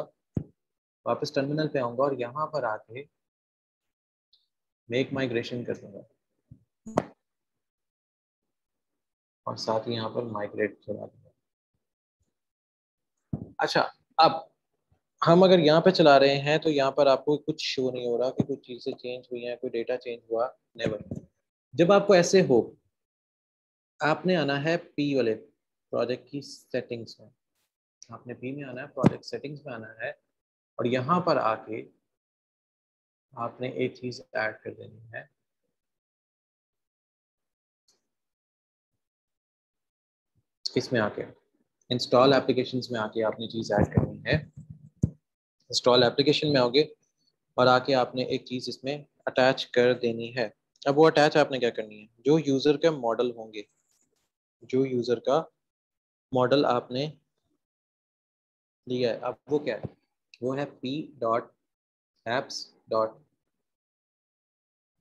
वापस टर्मिनल पे आऊँगा और यहाँ पर आके मेक माइग्रेशन कर दूँगा। और साथ ही यहाँ पर माइग्रेट चला दूँगा। अच्छा अब हम अगर यहाँ पे चला रहे हैं तो यहाँ पर आपको कुछ शो नहीं हो रहा कि कुछ चीज़ें चेंज हुई हैं, कोई डेटा चेंज हुआ नेवर जब आपको ऐसे हो, आपने आना है पी वाले प्रोजेक्ट की सेटिंग्स में। आपने पी में आना है प्रोजेक्ट सेटिंग्स में आना है, और यहाँ पर आके आपने एक चीज़ ऐड कर देनी है। इसमें आके इंस्टॉल एप्लीकेशंस में आके आपने चीज़ ऐड करनी है। इंस्टॉल एप्लीकेशन में आओगे और आके आपने एक चीज़ इसमें अटैच कर देनी है। अब वो अटैच आपने क्या करनी है? जो यूज़र के मॉडल होंगे, जो यूज़र का मॉडल आपने लिया है, अब वो क्या है? वो है P dot apps dot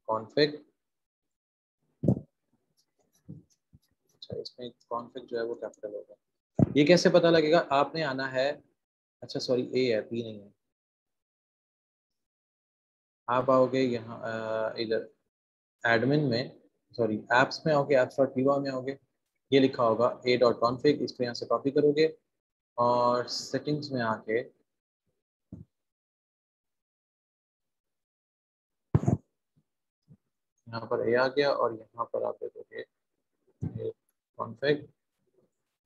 config अच्छा इसमें कॉन्फिग जो है वो कैपिटल होगा। ये कैसे पता लगेगा? आपने आना है अच्छा सॉरी ए है पी नहीं है। आप आओगे यहाँ इधर एडमिन में सॉरी एप्स में आओगे एप्स डॉट पीवा में आओगे, ये लिखा होगा ए डॉट कॉन्फिग इसको यहाँ से कॉपी करोगे और सेटिंग्स में आके यहाँ पर ए आ गया और यहाँ पर आप देखोगे कॉन्फिग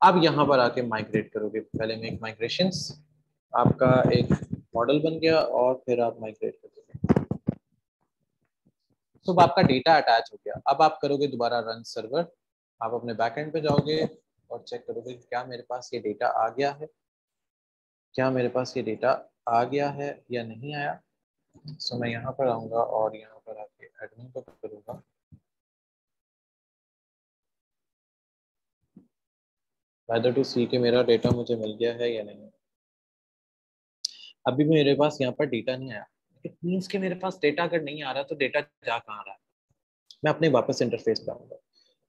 अब यहाँ पर आके माइग्रेट करोगे, पहले में एक माइग्रेशन आपका एक मॉडल बन गया और फिर आप माइग्रेट कर दोगे तो आपका डेटा अटैच हो गया। अब आप करोगे दोबारा रन सर्वर आप अपने बैकएंड पे जाओगे और चेक करोगे क्या मेरे पास ये डेटा आ गया है। क्या मेरे पास ये डेटा आ गया है या नहीं आया? सो मैं यहाँ पर आऊँगा और यहाँ पर आके एडमिन को करूँगा। टू सी के मेरा डेटा मुझे मिल गया है या नहीं। अभी मेरे पास यहाँ पर डेटा नहीं आया। इट मीन्स कि मेरे पास डेटा अगर नहीं आ रहा तो डेटा जा कहाँ रहा है? मैं अपने वापस इंटरफेस पे आऊँगा।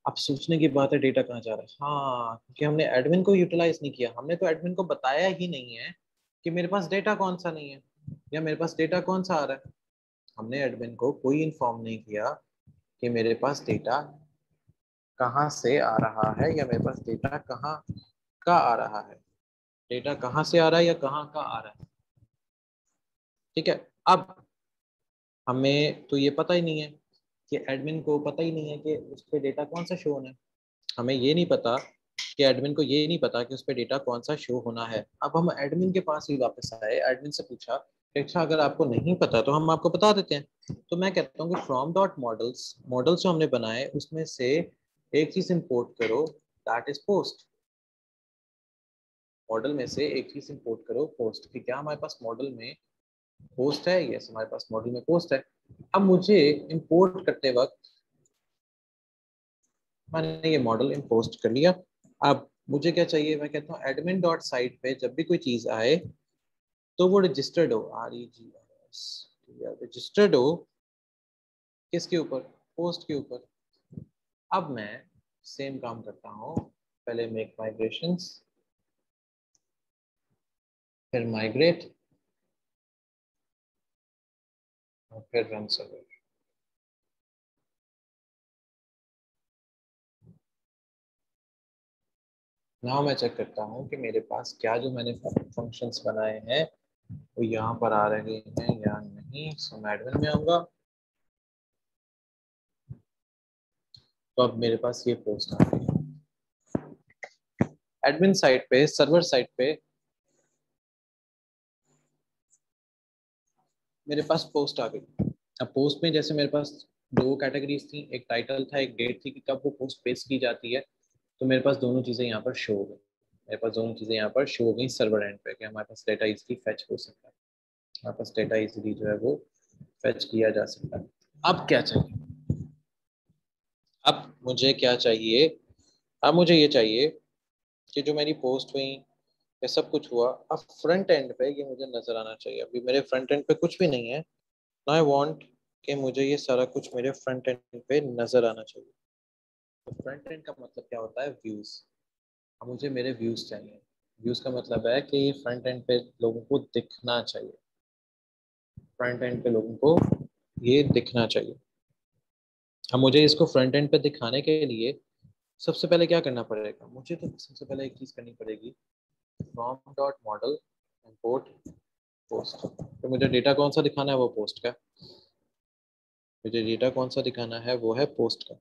अब सोचने की बात है डेटा कहाँ जा रहा है? हाँ क्योंकि हमने एडमिन को यूटिलाइज नहीं किया। हमने तो एडमिन को बताया ही नहीं है कि मेरे पास डेटा कौन सा नहीं है, या मेरे पास डेटा कौन सा आ रहा है। हमने एडमिन को कोई इन्फॉर्म नहीं किया कि मेरे पास डेटा कहाँ से आ रहा है, या मेरे पास डेटा कहाँ का आ रहा है। डेटा कहाँ से आ रहा है या कहाँ का आ रहा है? ठीक है? अब हमें तो ये पता ही नहीं है कि एडमिन को पता ही नहीं है कि उस पर डेटा कौन सा शो होना है। हमें ये नहीं पता कि एडमिन को ये नहीं पता कि उस पर डेटा कौन सा शो होना है। अब हम एडमिन के पास ही वापस आए एडमिन से पूछा अच्छा अगर आपको नहीं पता तो हम आपको बता देते हैं। तो मैं कहता हूँ कि फ्रॉम डॉट मॉडल्स मॉडल्स जो हमने बनाए, उसमें से एक चीज़ इंपोर्ट करो दैट इज़ पोस्ट मॉडल में से एक चीज़ इंपोर्ट करो पोस्ट कि क्या हमारे पास मॉडल में पोस्ट है यस हमारे पास मॉडल में पोस्ट है। अब मुझे इंपोर्ट करते वक्त, मैंने ये मॉडल इम्पोस्ट कर लिया। अब मुझे क्या चाहिए? मैं कहता हूँ एडमिन डॉट साइट पे जब भी कोई चीज़ आए तो वो रजिस्टर्ड हो। आर ई जी रजिस्टर्ड हो किसके ऊपर? पोस्ट के ऊपर। अब मैं सेम काम करता हूँ। पहले मेक माइग्रेशन फिर माइग्रेट और फिर रन सर्वर नाउ मैं चेक करता हूँ कि मेरे पास क्या जो मैंने फ़ंक्शंस बनाए हैं, वो यहाँ पर आ रहे हैं या नहीं। सो मैं एडमिन में आऊँगा। तो अब मेरे पास ये पोस्ट आ रही है। एडमिन साइट पे सर्वर साइट पे मेरे पास पोस्ट आ गई। अब पोस्ट में जैसे मेरे पास दो कैटेगरीज थी, एक टाइटल था, एक डेट थी कि कब वो पोस्ट पेस्ट की जाती है तो मेरे पास दोनों चीज़ें यहाँ पर शो हो गई। मेरे पास दोनों चीज़ें यहाँ पर शो हो गई सर्वर एंड पे कि हमारे पास डेटा इजीली फैच हो सकता है। हमारे पास डेटा इजीली जो है वो फैच किया जा सकता है। अब क्या चाहिए? अब मुझे क्या चाहिए? अब मुझे ये चाहिए कि जो मेरी पोस्ट हुई ये सब कुछ हुआ। अब फ्रंट एंड पे ये मुझे नज़र आना चाहिए। अभी मेरे फ्रंट एंड पे कुछ भी नहीं है। आई वॉन्ट कि मुझे ये सारा कुछ मेरे फ्रंट एंड पे नज़र आना चाहिए। तो फ्रंट एंड का मतलब क्या होता है? व्यूज़ अब मुझे मेरे व्यूज़ चाहिए। व्यूज़ का मतलब है कि फ्रंट एंड पे लोगों को दिखना चाहिए। फ्रंट एंड पे लोगों को ये दिखना चाहिए। अब मुझे इसको फ्रंट एंड पे दिखाने के लिए सबसे पहले क्या करना पड़ेगा? मुझे तो सबसे पहले एक चीज़ करनी पड़ेगी। From dot model import post. तो मुझे डेटा कौन सा दिखाना है? वो पोस्ट का। मुझे डेटा कौन सा दिखाना है? वो है पोस्ट का।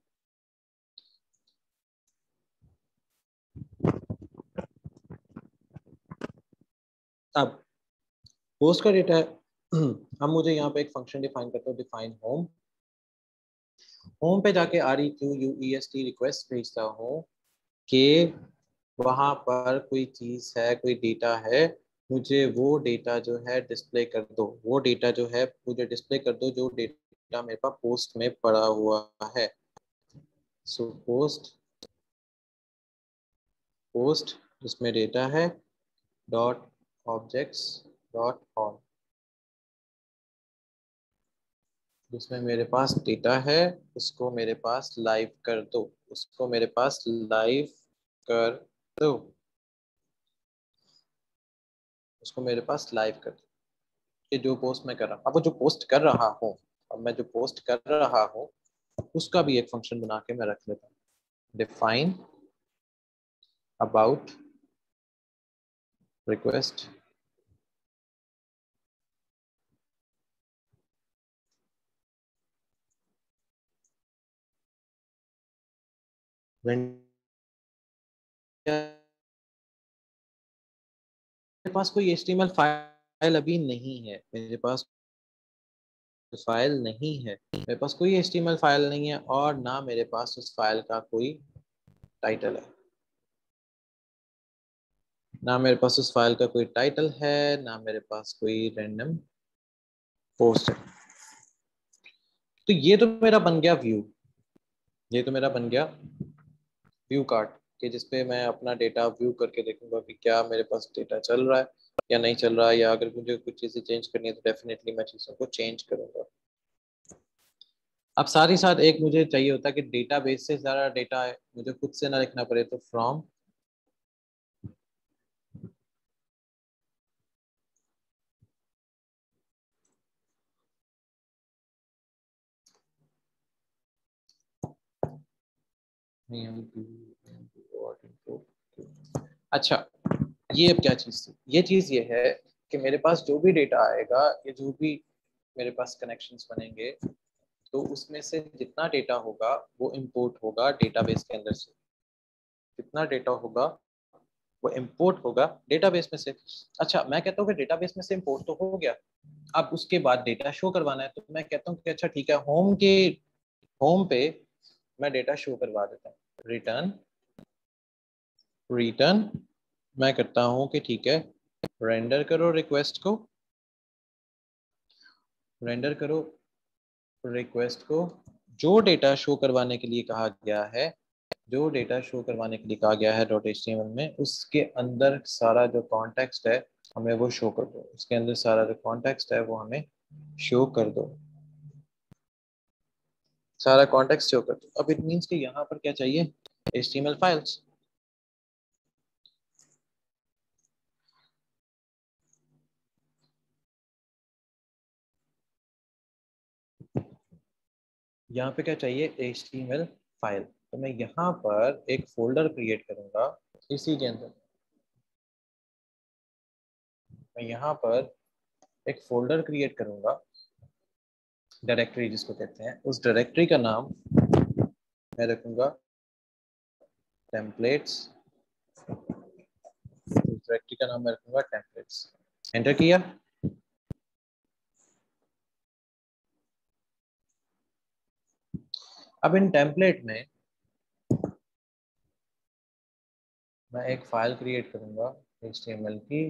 अब पोस्ट का डेटा है। अब मुझे यहाँ पे एक फ़ंक्शन डिफाइन करते हूँ डिफाइन होम होम पे जाके R E Q U E S T request भेजता हूँ। कि वहाँ पर कोई चीज़ है, कोई डेटा है, मुझे वो डेटा जो है डिस्प्ले कर दो। वो डेटा जो है, मुझे डिस्प्ले कर दो जो डेटा मेरे पास पोस्ट में पड़ा हुआ है। सो पोस्ट पोस्ट जिसमें डेटा है डॉट ऑब्जेक्ट्स डॉट ऑन जिसमें मेरे पास डेटा है, उसको मेरे पास लाइव कर दो। उसको मेरे पास लाइव कर दो उसको मेरे पास लाइव कर ये जो पोस्ट मैं कर रहा हूँ, अब जो पोस्ट कर रहा हूँ अब मैं जो पोस्ट कर रहा हूँ, उसका भी एक फ़ंक्शन बना के मैं रख लेता हूँ। डिफाइन अबाउट रिक्वेस्ट मेरे पास कोई एच फ़ाइल अभी नहीं है। मेरे पास फ़ाइल नहीं है। मेरे पास कोई एच फ़ाइल नहीं है और ना मेरे पास उस फ़ाइल का कोई टाइटल है। ना मेरे पास उस फ़ाइल का कोई टाइटल है, ना मेरे पास कोई रैंडम पोस्ट है। तो ये तो मेरा बन गया व्यू। ये तो मेरा बन गया व्यू कार्ड। कि जिसपे मैं अपना डेटा व्यू करके देखूँगा कि क्या मेरे पास डेटा चल रहा है या नहीं चल रहा है, या अगर मुझे कुछ चीज़ें चेंज करनी है तो डेफिनेटली मैं चीज़ों को चेंज करूँगा। अब साथ ही साथ एक मुझे चाहिए होता है कि डेटा बेस से ज़्यादा डेटा है मुझे खुद से ना लिखना पड़े तो फ्रॉम अच्छा ये अब क्या चीज़ थी? ये चीज़ ये है कि मेरे पास जो भी डेटा आएगा, ये जो भी मेरे पास कनेक्शंस बनेंगे तो उसमें से जितना डेटा होगा, वो इम्पोर्ट होगा डेटाबेस के अंदर से। जितना डेटा होगा, वो इम्पोर्ट होगा डेटाबेस में से। अच्छा मैं कहता हूँ कि डेटाबेस में से इम्पोर्ट तो हो गया। अब उसके बाद डेटा शो करवाना है तो मैं कहता हूँ कि अच्छा ठीक है होम के होम पे मैं डेटा शो करवा देता हूँ। रिटर्न रिटर्न मैं करता हूँ कि ठीक है। रेंडर करो रिक्वेस्ट को। रेंडर करो रिक्वेस्ट को। जो डेटा शो करवाने के लिए कहा गया है, जो डेटा शो करवाने के लिए कहा गया है. डॉट एच में, उसके अंदर सारा जो कॉन्टेक्स्ट है, हमें वो शो कर दो। उसके अंदर सारा जो कॉन्टेक्स्ट है, वो हमें शो कर दो। सारा कॉन्टेक्स्ट शो कर दो। अब इट मीन्स कि यहाँ पर क्या चाहिए? एच फाइल्स यहाँ पे क्या चाहिए? एच फ़ाइल तो मैं यहाँ पर एक फोल्डर क्रिएट करूँगा इसी के अंदर। मैं यहाँ पर एक फोल्डर क्रिएट करूँगा। डायरेक्टरी जिसको कहते हैं। उस डायरेक्टरी का नाम मैं रखूँगा टेम्पलेट्स उस डायरेक्टरी का नाम मैं रखूँगा टेम्पलेट्स एंटर किया? अब इन टेम्पलेट में मैं एक फ़ाइल क्रिएट करूँगा एच की।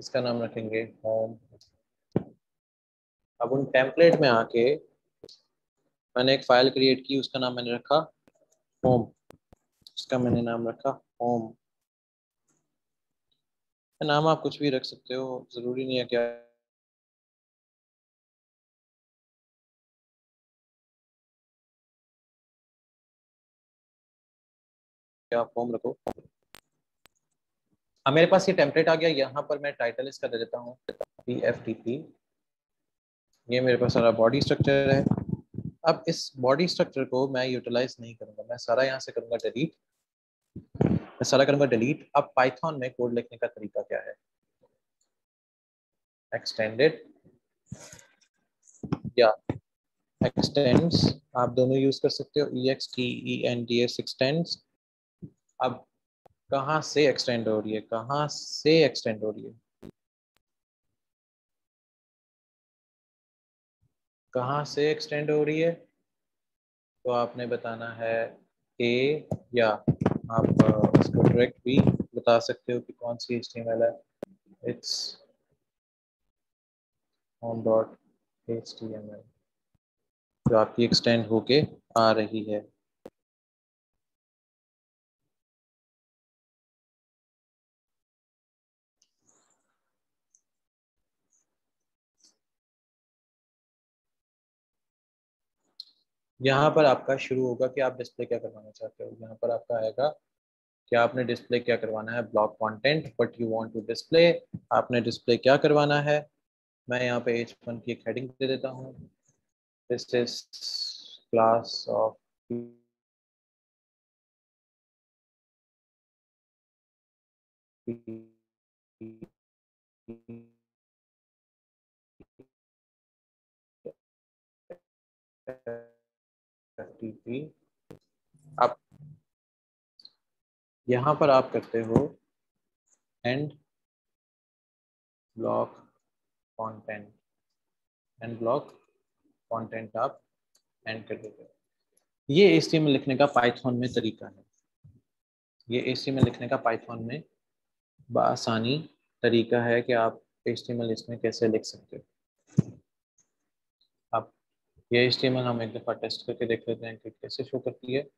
इसका नाम रखेंगे होम अब उन टेम्पलेट में आके मैंने एक फ़ाइल क्रिएट की, उसका नाम मैंने रखा होम उसका मैंने नाम रखा होम नाम आप कुछ भी रख सकते हो, ज़रूरी नहीं है क्या आप होम रखो? अब मेरे पास ये टेम्पलेट आ गया। यहाँ पर मैं टाइटल इसका दे देता हूँ। पी एफ़ टी पी ये मेरे पास सारा बॉडी स्ट्रक्चर है। अब इस बॉडी स्ट्रक्चर को मैं यूटिलाइज नहीं करूँगा। मैं सारा यहाँ से करूँगा डिलीट मैं सारा करूँगा डिलीट अब पाइथन में कोड लिखने का तरीका क्या है? एक्सटेंडेड या एक्सटेंड्स आप दोनों यूज़ कर सकते हो। E X T E N D S extends अब कहाँ से एक्सटेंड हो रही है? कहाँ से एक्सटेंड हो रही है? कहाँ से एक्सटेंड हो रही है? तो आपने बताना है ए या आप उसको डायरेक्ट भी बता सकते हो कि कौन सी एच है। It's home dot html जो आपकी एक्सटेंड होके आ रही है। यहाँ पर आपका शुरू होगा कि आप डिस्प्ले क्या करवाना चाहते हो। यहाँ पर आपका आएगा कि आपने डिस्प्ले क्या करवाना है block content but you want to display आपने डिस्प्ले क्या करवाना है। मैं यहाँ पे एच वन की एक हेडिंग दे देता हूँ। दिस इज़ क्लास ऑफ़ अब यहाँ पर आप करते हो end block content end block content आप एंड कर देते हो। ये एस लिखने का पाइथन में तरीका है। ये एस लिखने का पाइथन में बसानी तरीका है कि आप एस इसमें कैसे लिख सकते हो। ये एस हम एक दफ़ा टेस्ट करके देख लेते हैं कि कैसे शो करती है।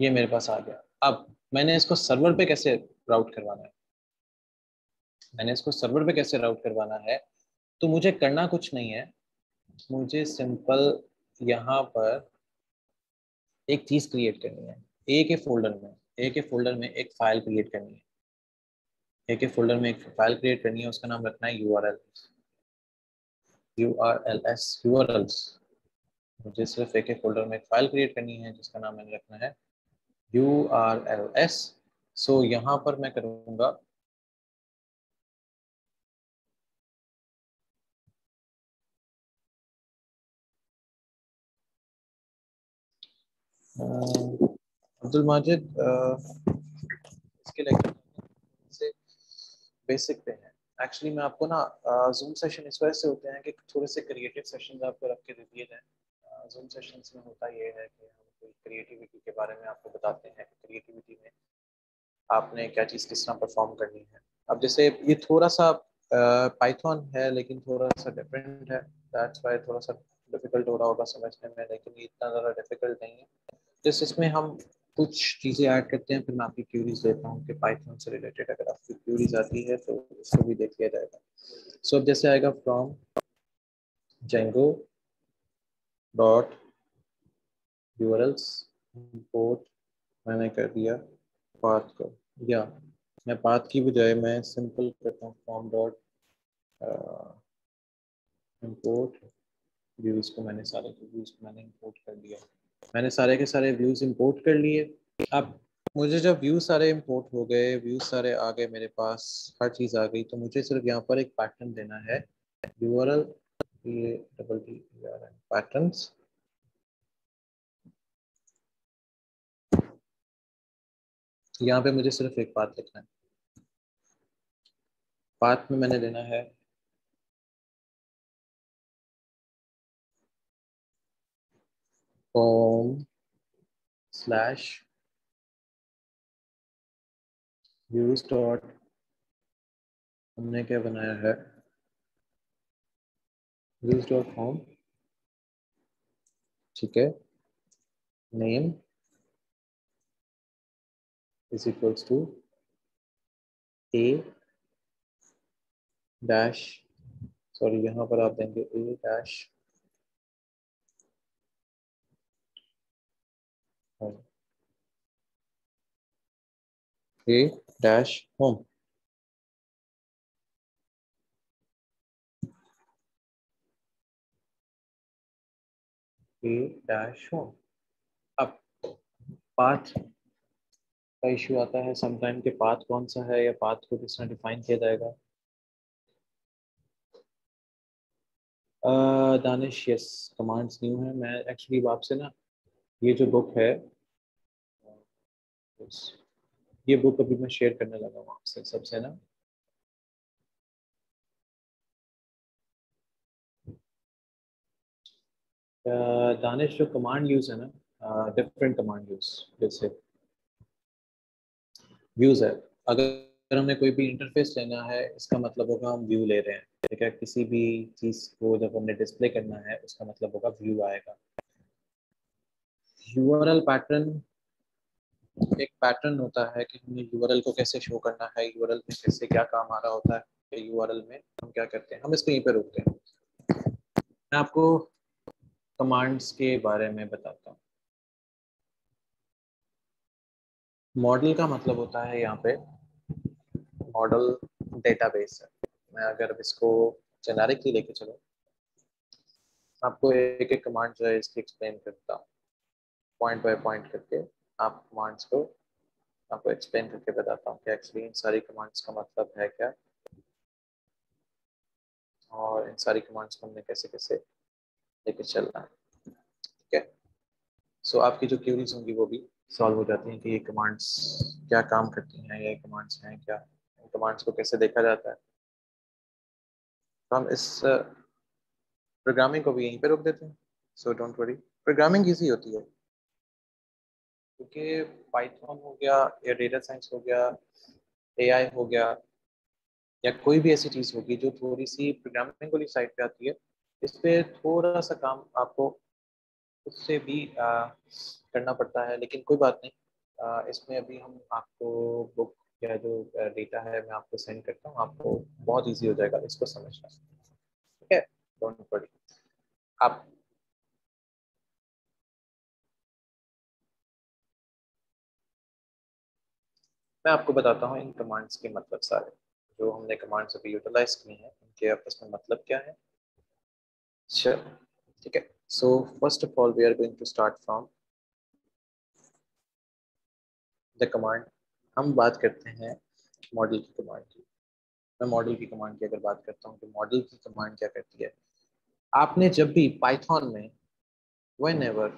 ये मेरे पास आ गया। अब मैंने इसको सर्वर पे कैसे राउट करवाना है? मैंने इसको सर्वर पे कैसे राउट करवाना है? तो मुझे करना कुछ नहीं है। मुझे सिंपल यहाँ पर एक चीज़ क्रिएट करनी है। ए के फोल्डर में ए के फोल्डर में एक फ़ाइल क्रिएट करनी है। ए के फोल्डर में एक फ़ाइल क्रिएट करनी है, उसका नाम रखना है U R L U R L S U R Ls मुझे सिर्फ़ एक फोल्डर में एक फ़ाइल क्रिएट करनी है, जिसका नाम मैंने रखना है U R L S so यहाँ पर मैं करूँगा अब्दुल माजिद इसके लेक्चर से बेसिक पे हैं। एक्चुअली मैं आपको ना जूम सेशन इस वजह से होते हैं कि थोड़े से क्रिएटिव सेशंस आपको रख के दे दिए जाएँ। जूम सेशंस में होता ये है कि हम कोई क्रिएटिविटी के बारे में आपको बताते हैं कि क्रिएटिविटी में आपने क्या चीज़ किस तरह परफॉर्म करनी है। अब जैसे ये थोड़ा सा पाइथन है, लेकिन थोड़ा सा डिफरेंट है। दैट्स वाई थोड़ा सा डिफ़िकल्ट हो रहा होगा समझने में, लेकिन ये इतना ज़्यादा डिफ़िकल्ट नहीं है। जैसे इसमें हम कुछ चीज़ें ऐड करते हैं, फिर मैं आपकी क्यूरीज देता हूँ कि पाइथन से रिलेटेड अगर आपकी क्यूरीज आती है तो उसको भी देख लिया जाएगा। सो अब जैसे आएगा from Django dot urls import मैंने कर दिया पाथ को। या, मैं पाथ की बजाय मैं सिंपल करता हूँ फॉर्म डॉट इम्पोर्ट व्यूज़ को मैंने सारे व्यूज़ को मैंने इम्पोर्ट कर दिया। मैंने सारे के सारे व्यूज़ इंपोर्ट कर लिए। अब मुझे जब व्यू सारे इंपोर्ट हो गए व्यूज़ सारे आ गए मेरे पास, हर चीज़ आ गई तो मुझे सिर्फ़ यहाँ पर एक पैटर्न देना है। यूआरएल ये डबल पैटर्न्स यहाँ पे मुझे सिर्फ़ एक बात लिखना है। पाथ में मैंने देना है home slash use dot हमने क्या बनाया है use dot home ठीक है name is equals to a dash sorry यहाँ पर आप देंगे a dash a dash home. A dash home. अब पाथ का इशू आता है समटाइम के पाथ कौन सा है या पाथ को किस तरह डिफाइन किया जाएगा? दानिश यस कमांड्स न्यू है। मैं एक्चुअली आपसे ना ये जो बुक है ये बुक अभी मैं शेयर करने लगा हूँ आपसे सबसे ना। दानिश जो कमांड यूज़ है ना डिफरेंट कमांड यूज़ जैसे व्यूज़ है। अगर हमें कोई भी इंटरफेस लेना है, इसका मतलब होगा हम व्यू ले रहे हैं। ठीक है? किसी भी चीज़ को जब हमने डिस्प्ले करना है, उसका मतलब होगा व्यू आएगा। यूआरएल पैटर्न एक पैटर्न होता है कि हमें यूआरएल को कैसे शो करना है यूआरएल में कैसे क्या काम आ रहा होता है यूआरएल में, हम क्या करते हैं, हम इसको यहीं पे रुकते हैं। मैं आपको कमांड्स के बारे में बताता हूँ। मॉडल का मतलब होता है यहाँ पे मॉडल डेटाबेस है। मैं अगर इसको जेनेरिकली लेके चलो, आपको एक एक कमांड जो है इसकी एक्सप्लेन करता हूँ पॉइंट बाय पॉइंट करके। आप कमांड्स को आपको एक्सप्लेन करके बताता हूँ कि एक्चुअली इन सारी कमांड्स का मतलब है क्या? और इन सारी कमांड्स को हमने कैसे कैसे लेके चलना है? ठीक है? सो आपकी जो क्यूरीज होंगी वो भी सॉल्व हो जाती हैं कि ये कमांड्स क्या काम करती हैं, ये कमांड्स हैं क्या? इन कमांड्स को कैसे देखा जाता है? तो हम इस प्रोग्रामिंग को भी यहीं पे रोक देते हैं। So don't worry programming easy होती है। क्योंकि पाइथन हो गया या डेटा साइंस हो गया एआई हो गया या कोई भी ऐसी चीज़ होगी जो थोड़ी सी प्रोग्रामिंग वाली साइड पे आती है इस पर थोड़ा सा काम आपको उससे भी आ, करना पड़ता है। लेकिन कोई बात नहीं आ, इसमें अभी हम आपको बुक या जो डेटा है मैं आपको सेंड करता हूँ आपको बहुत इजी हो जाएगा इसको समझना। ठीक है? डोंट वरी आप मैं आपको बताता हूँ इन कमांड्स के मतलब सारे। जो हमने कमांड्स अभी यूटिलाइज की हैं उनके आपस में मतलब क्या है? ठीक है। So first of all we are going to start from the command हम बात करते हैं मॉडल की कमांड की। मैं मॉडल की कमांड की अगर बात करता हूँ तो मॉडल की कमांड क्या करती है? आपने जब भी पाइथन में वेन एवर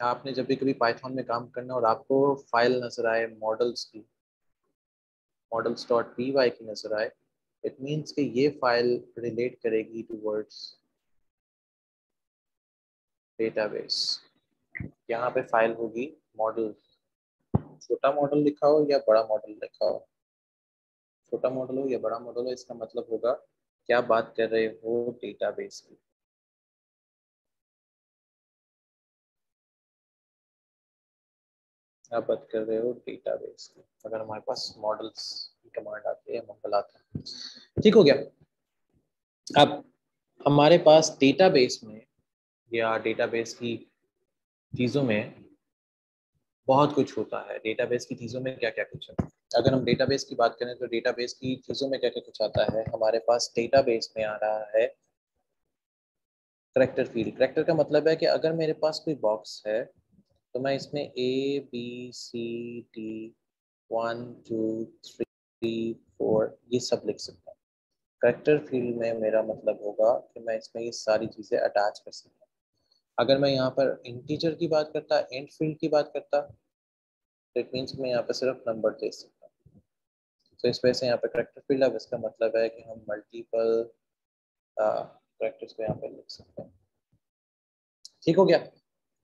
आपने जब भी कभी पाइथन में काम करना और आपको फ़ाइल नज़र आए मॉडल्स की मॉडल्स डॉट पी वाई की नज़र आए इट मीन्स कि ये फ़ाइल रिलेट करेगी टूवर्ड्स डेटाबेस यहाँ पे फ़ाइल होगी मॉडल छोटा मॉडल लिखा हो या बड़ा मॉडल लिखा हो? छोटा मॉडल हो या बड़ा मॉडल हो, इसका मतलब होगा क्या बात कर रहे हो डेटाबेस की। आप बात कर रहे हो डेटाबेस की अगर हमारे पास मॉडल्स की कमांड आती है मॉडल आता है। ठीक हो गया। अब हमारे पास डेटाबेस में या डेटाबेस की चीज़ों में बहुत कुछ होता है। डेटाबेस की चीज़ों में क्या क्या कुछ है? अगर हम डेटाबेस की बात करें तो डेटाबेस की चीज़ों में क्या क्या कुछ आता है? हमारे पास डेटाबेस में आ रहा है करेक्टर फ़ील्ड करेक्टर का मतलब है कि अगर मेरे पास कोई बॉक्स है तो मैं इसमें A B C D one two three four ये सब लिख सकता हूँ। करेक्टर फ़ील्ड में मेरा मतलब होगा कि मैं इसमें ये सारी चीज़ें अटैच कर सकता हूँ। अगर मैं यहाँ पर इंटीजर की बात करता एंड फ़ील्ड की बात करता तो इट मीन्स मैं यहाँ पर सिर्फ़ नंबर दे सकता हूँ। तो इस वजह से यहाँ पर करेक्टर फ़ील्ड है इसका मतलब है कि हम मल्टीपल करेक्टर्स को यहाँ पर लिख सकते हैं। ठीक हो गया?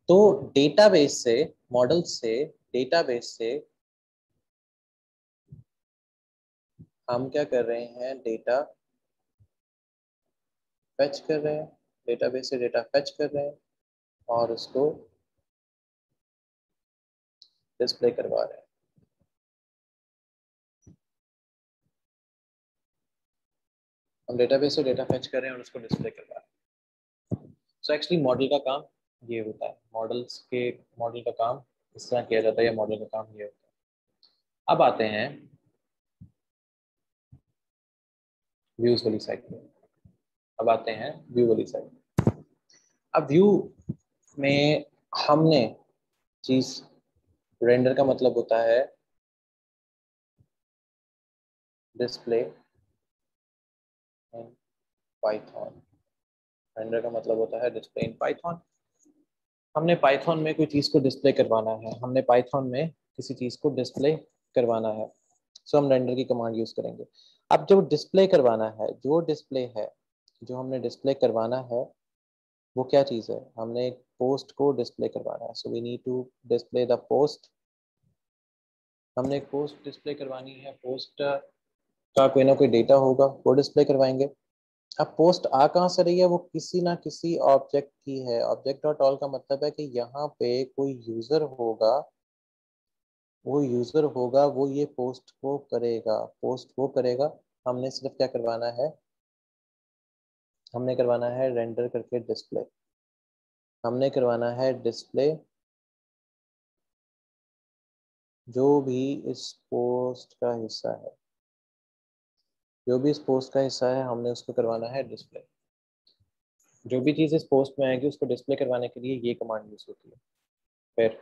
तो डेटाबेस से मॉडल से डेटाबेस से हम क्या कर रहे हैं? डेटा फेच कर रहे हैं। डेटाबेस से डेटा फेच कर रहे हैं और उसको डिस्प्ले करवा रहे हैं। हम डेटाबेस से डेटा फेच कर रहे हैं और उसको डिस्प्ले करवा रहे हैं। सो एक्चुअली मॉडल का काम ये होता है। मॉडल्स के मॉडल का काम इस तरह किया जाता है या मॉडल का काम ये होता है। अब आते हैं व्यूज़ वाली साइड अब आते हैं व्यू वाली साइड अब व्यू में हमने चीज़ रेंडर का मतलब होता है डिस्प्ले इन पाइथन रेंडर का मतलब होता है डिस्प्ले इन पाइथन हमने पाइथन में कोई चीज़ को डिस्प्ले करवाना है। हमने पाइथन में किसी चीज़ को डिस्प्ले करवाना है। सो हम रेंडर की कमांड यूज़ करेंगे। अब जो डिस्प्ले करवाना है, जो डिस्प्ले है, जो हमने डिस्प्ले करवाना है, वो क्या चीज़ है? हमने एक पोस्ट को डिस्प्ले करवाना है। So we need to display the post हमने एक पोस्ट डिस्प्ले करवानी है। पोस्ट का कोई ना कोई डेटा होगा, वो डिस्प्ले करवाएँगे। अब पोस्ट आ कहाँ से रही है? वो किसी ना किसी ऑब्जेक्ट की है। ऑब्जेक्ट डॉट ऑल का मतलब है कि यहाँ पे कोई यूज़र होगा, वो यूज़र होगा, वो ये पोस्ट को करेगा। पोस्ट वो करेगा। हमने सिर्फ़ क्या करवाना है? हमने करवाना है रेंडर करके डिस्प्ले हमने करवाना है डिस्प्ले जो भी इस पोस्ट का हिस्सा है। जो भी इस पोस्ट का हिस्सा है, हमने उसको करवाना है डिस्प्ले जो भी चीज़ इस पोस्ट में आएगी, उसको डिस्प्ले करवाने के लिए ये कमांड यूज़ होती है. फिर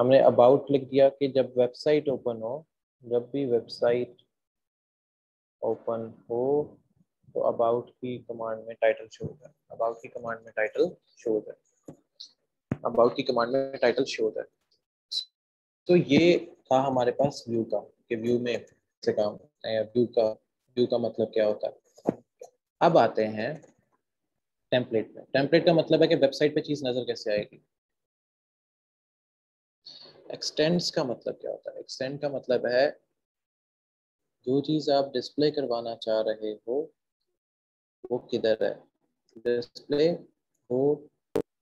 हमने अबाउट लिख दिया कि जब वेबसाइट ओपन हो, जब भी वेबसाइट ओपन हो तो अबाउट की कमांड में टाइटल शो होगा अबाउट की कमांड में टाइटल शो होगा अबाउट की कमांड में टाइटल शो होता तो ये था हमारे पास व्यू का, कि व्यू में से काम या व्यू का व्यू का मतलब क्या होता है? अब आते हैं टेम्पलेट में। टेम्पलेट का मतलब है कि वेबसाइट पे चीज़ नज़र कैसे आएगी? एक्सटेंड्स का मतलब क्या होता है? एक्सटेंड का मतलब है, जो चीज़ आप डिस्प्ले करवाना चाह रहे हो, वो किधर है? डिस्प्ले वो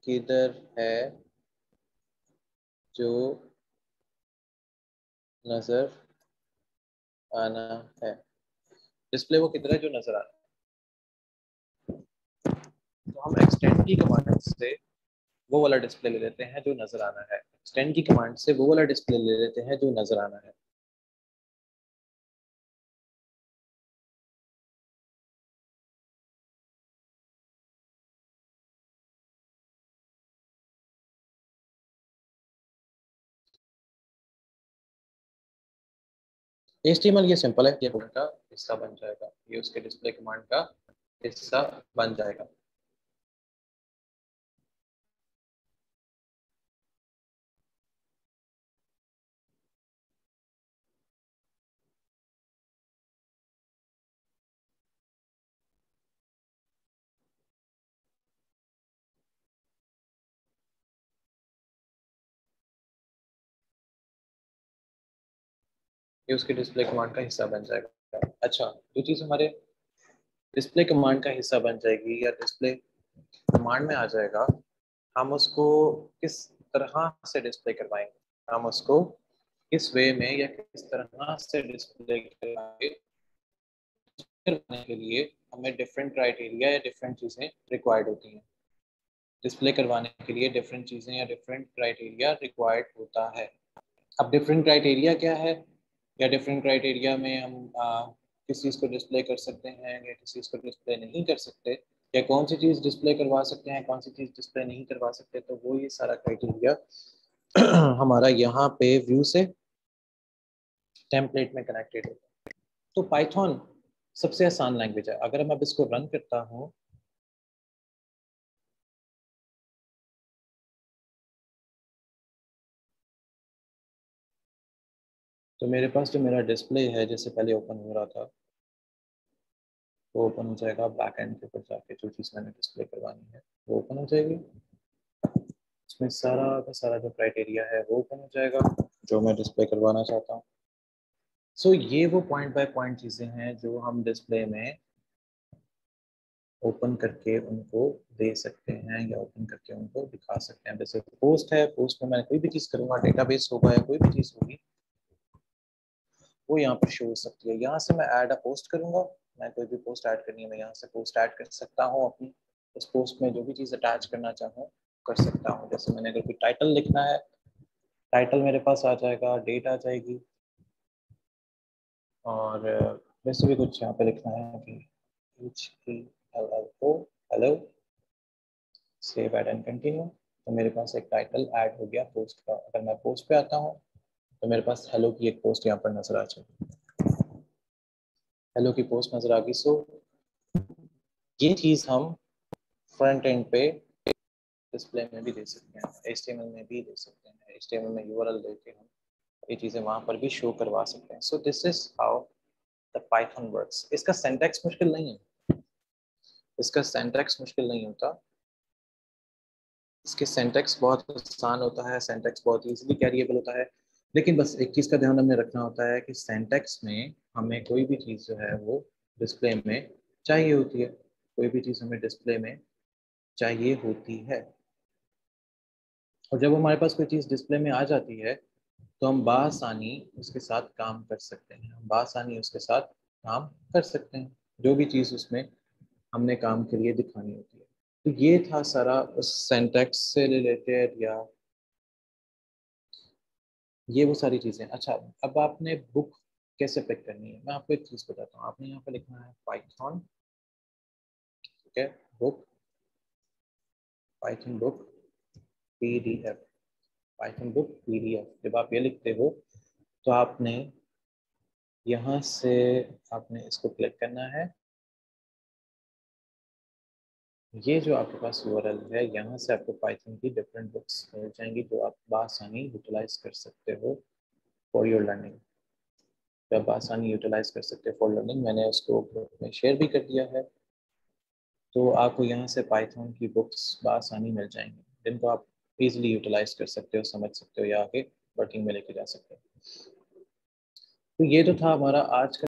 किधर है जो नज़र आना है? डिस्प्ले वो कितना है जो नज़र आ रहा है? तो हम एक्सटेंड की कमांड से वो वाला डिस्प्ले ले लेते हैं जो नज़र आना है। एक्सटेंड की कमांड से वो वाला डिस्प्ले ले लेते हैं जो नज़र आना है। एच ये सिंपल है, ये का हिस्सा बन जाएगा, ये उसके डिस्प्ले कमांड का हिस्सा बन जाएगा। ये उसके डिस्प्ले कमांड का हिस्सा बन जाएगा। अच्छा जो चीज़ हमारे डिस्प्ले कमांड का हिस्सा बन जाएगी या डिस्प्ले कमांड में आ जाएगा, हम उसको किस तरह से डिस्प्ले करवाएँगे? हम उसको किस वे में या किस तरह से डिस्प्ले करवाएँगे? के लिए हमें डिफरेंट क्राइटेरिया या डिफरेंट चीज़ें रिक्वायर्ड होती हैं। डिस्प्ले करवाने के लिए डिफरेंट चीज़ें या डिफरेंट क्राइटेरिया रिक्वायर्ड होता है। अब डिफरेंट क्राइटेरिया क्या है? या डिफरेंट क्राइटेरिया में हम आ, किस चीज़ को डिस्प्ले कर सकते हैं या किस चीज़ को डिस्प्ले नहीं कर सकते या कौन सी चीज़ डिस्प्ले करवा सकते हैं कौन सी चीज़ डिस्प्ले नहीं करवा सकते तो वो ये सारा क्राइटेरिया हमारा यहाँ पे व्यू से टेम्पलेट में कनेक्टेड है। तो पाइथन सबसे आसान लैंग्वेज है। अगर मैं अब इसको रन करता हूँ तो मेरे पास जो मेरा डिस्प्ले है जैसे पहले ओपन हो रहा था वो ओपन हो जाएगा। बैक एंड के ऊपर जाके जो चीज़ मैंने डिस्प्ले करवानी है वो ओपन हो जाएगी। इसमें सारा का सारा जो क्राइटेरिया है वो ओपन हो जाएगा जो मैं डिस्प्ले करवाना चाहता हूँ। सो so, ये वो पॉइंट बाय पॉइंट चीज़ें हैं जो हम डिस्प्ले में ओपन करके उनको दे सकते हैं या ओपन करके उनको दिखा सकते हैं। जैसे पोस्ट है पोस्ट में मैं कोई भी चीज़ करूँगा डेटाबेस होगा या कोई भी चीज़ होगी वो यहाँ पर शो हो सकती है। यहाँ से मैं ऐड अ पोस्ट करूँगा। मैं कोई भी पोस्ट ऐड करनी है, मैं यहाँ से पोस्ट ऐड कर सकता हूँ अपनी, उस पोस्ट में जो भी चीज़ अटैच करना चाहूँ, कर सकता हूँ। जैसे मैंने अगर कोई टाइटल लिखना है टाइटल मेरे पास आ जाएगा डेट आ जाएगी। और वैसे भी कुछ यहाँ पे लिखना है कि H L L O hello save add and continue तो मेरे पास एक टाइटल ऐड हो गया पोस्ट का। अगर मैं पोस्ट पे आता हूँ तो मेरे पास हेलो की एक पोस्ट यहाँ पर नज़र आ जाएगी हेलो की पोस्ट नज़र आ गई। सो ये चीज़ हम फ्रंट एंड पे डिस्प्ले में भी दे सकते हैं एच में भी दे सकते हैं एच में यू देके हम ये चीज़ें वहाँ पर भी शो करवा सकते हैं। So this is how the Python works इसका सेंटेक्स मुश्किल नहीं है। इसका सेंटेक्स मुश्किल नहीं होता। इसके सेंटेक्स बहुत आसान होता है सेंटेक्स बहुत इजीली कैरिएबल होता है। लेकिन बस एक चीज़ का ध्यान हमें रखना होता है कि सेंटेक्स में हमें कोई भी चीज़ जो है वो डिस्प्ले में चाहिए होती है। कोई भी चीज़ हमें डिस्प्ले में चाहिए होती है। और जब हमारे पास कोई चीज़ डिस्प्ले में आ जाती है तो हम बासानी उसके साथ काम कर सकते हैं। हम बासानी उसके साथ काम कर सकते हैं। जो भी चीज़ उसमें हमने काम के लिए दिखानी होती है। तो ये था सारा उस सेंटेक्स से रिलेटेड या ये वो सारी चीज़ें अच्छा अब आपने बुक कैसे पिक करनी है? मैं आपको एक चीज़ बताता हूँ। आपने यहाँ पे लिखना है पाइथन ठीक है book Python book P D F Python book P D F जब आप ये लिखते हो तो आपने यहाँ से आपने इसको क्लिक करना है। ये जो आपके पास यू है, यहाँ से आपको पाइथन की डिफरेंट बुक्स मिल जाएँगी जो आप बासानी यूटिलाइज कर सकते हो फॉर योर लर्निंग जो आप आसानी यूटिलाइज कर सकते हो फॉर लर्निंग मैंने उसको ग्रुप में शेयर भी कर दिया है। तो आपको यहाँ से पाइथन की बुक्स बासानी मिल जाएँगी। जिनको आप इजीली यूटिलाइज कर सकते हो, समझ सकते हो या आगे वर्किंग में लेके जा सकते हो। तो ये तो था हमारा आज का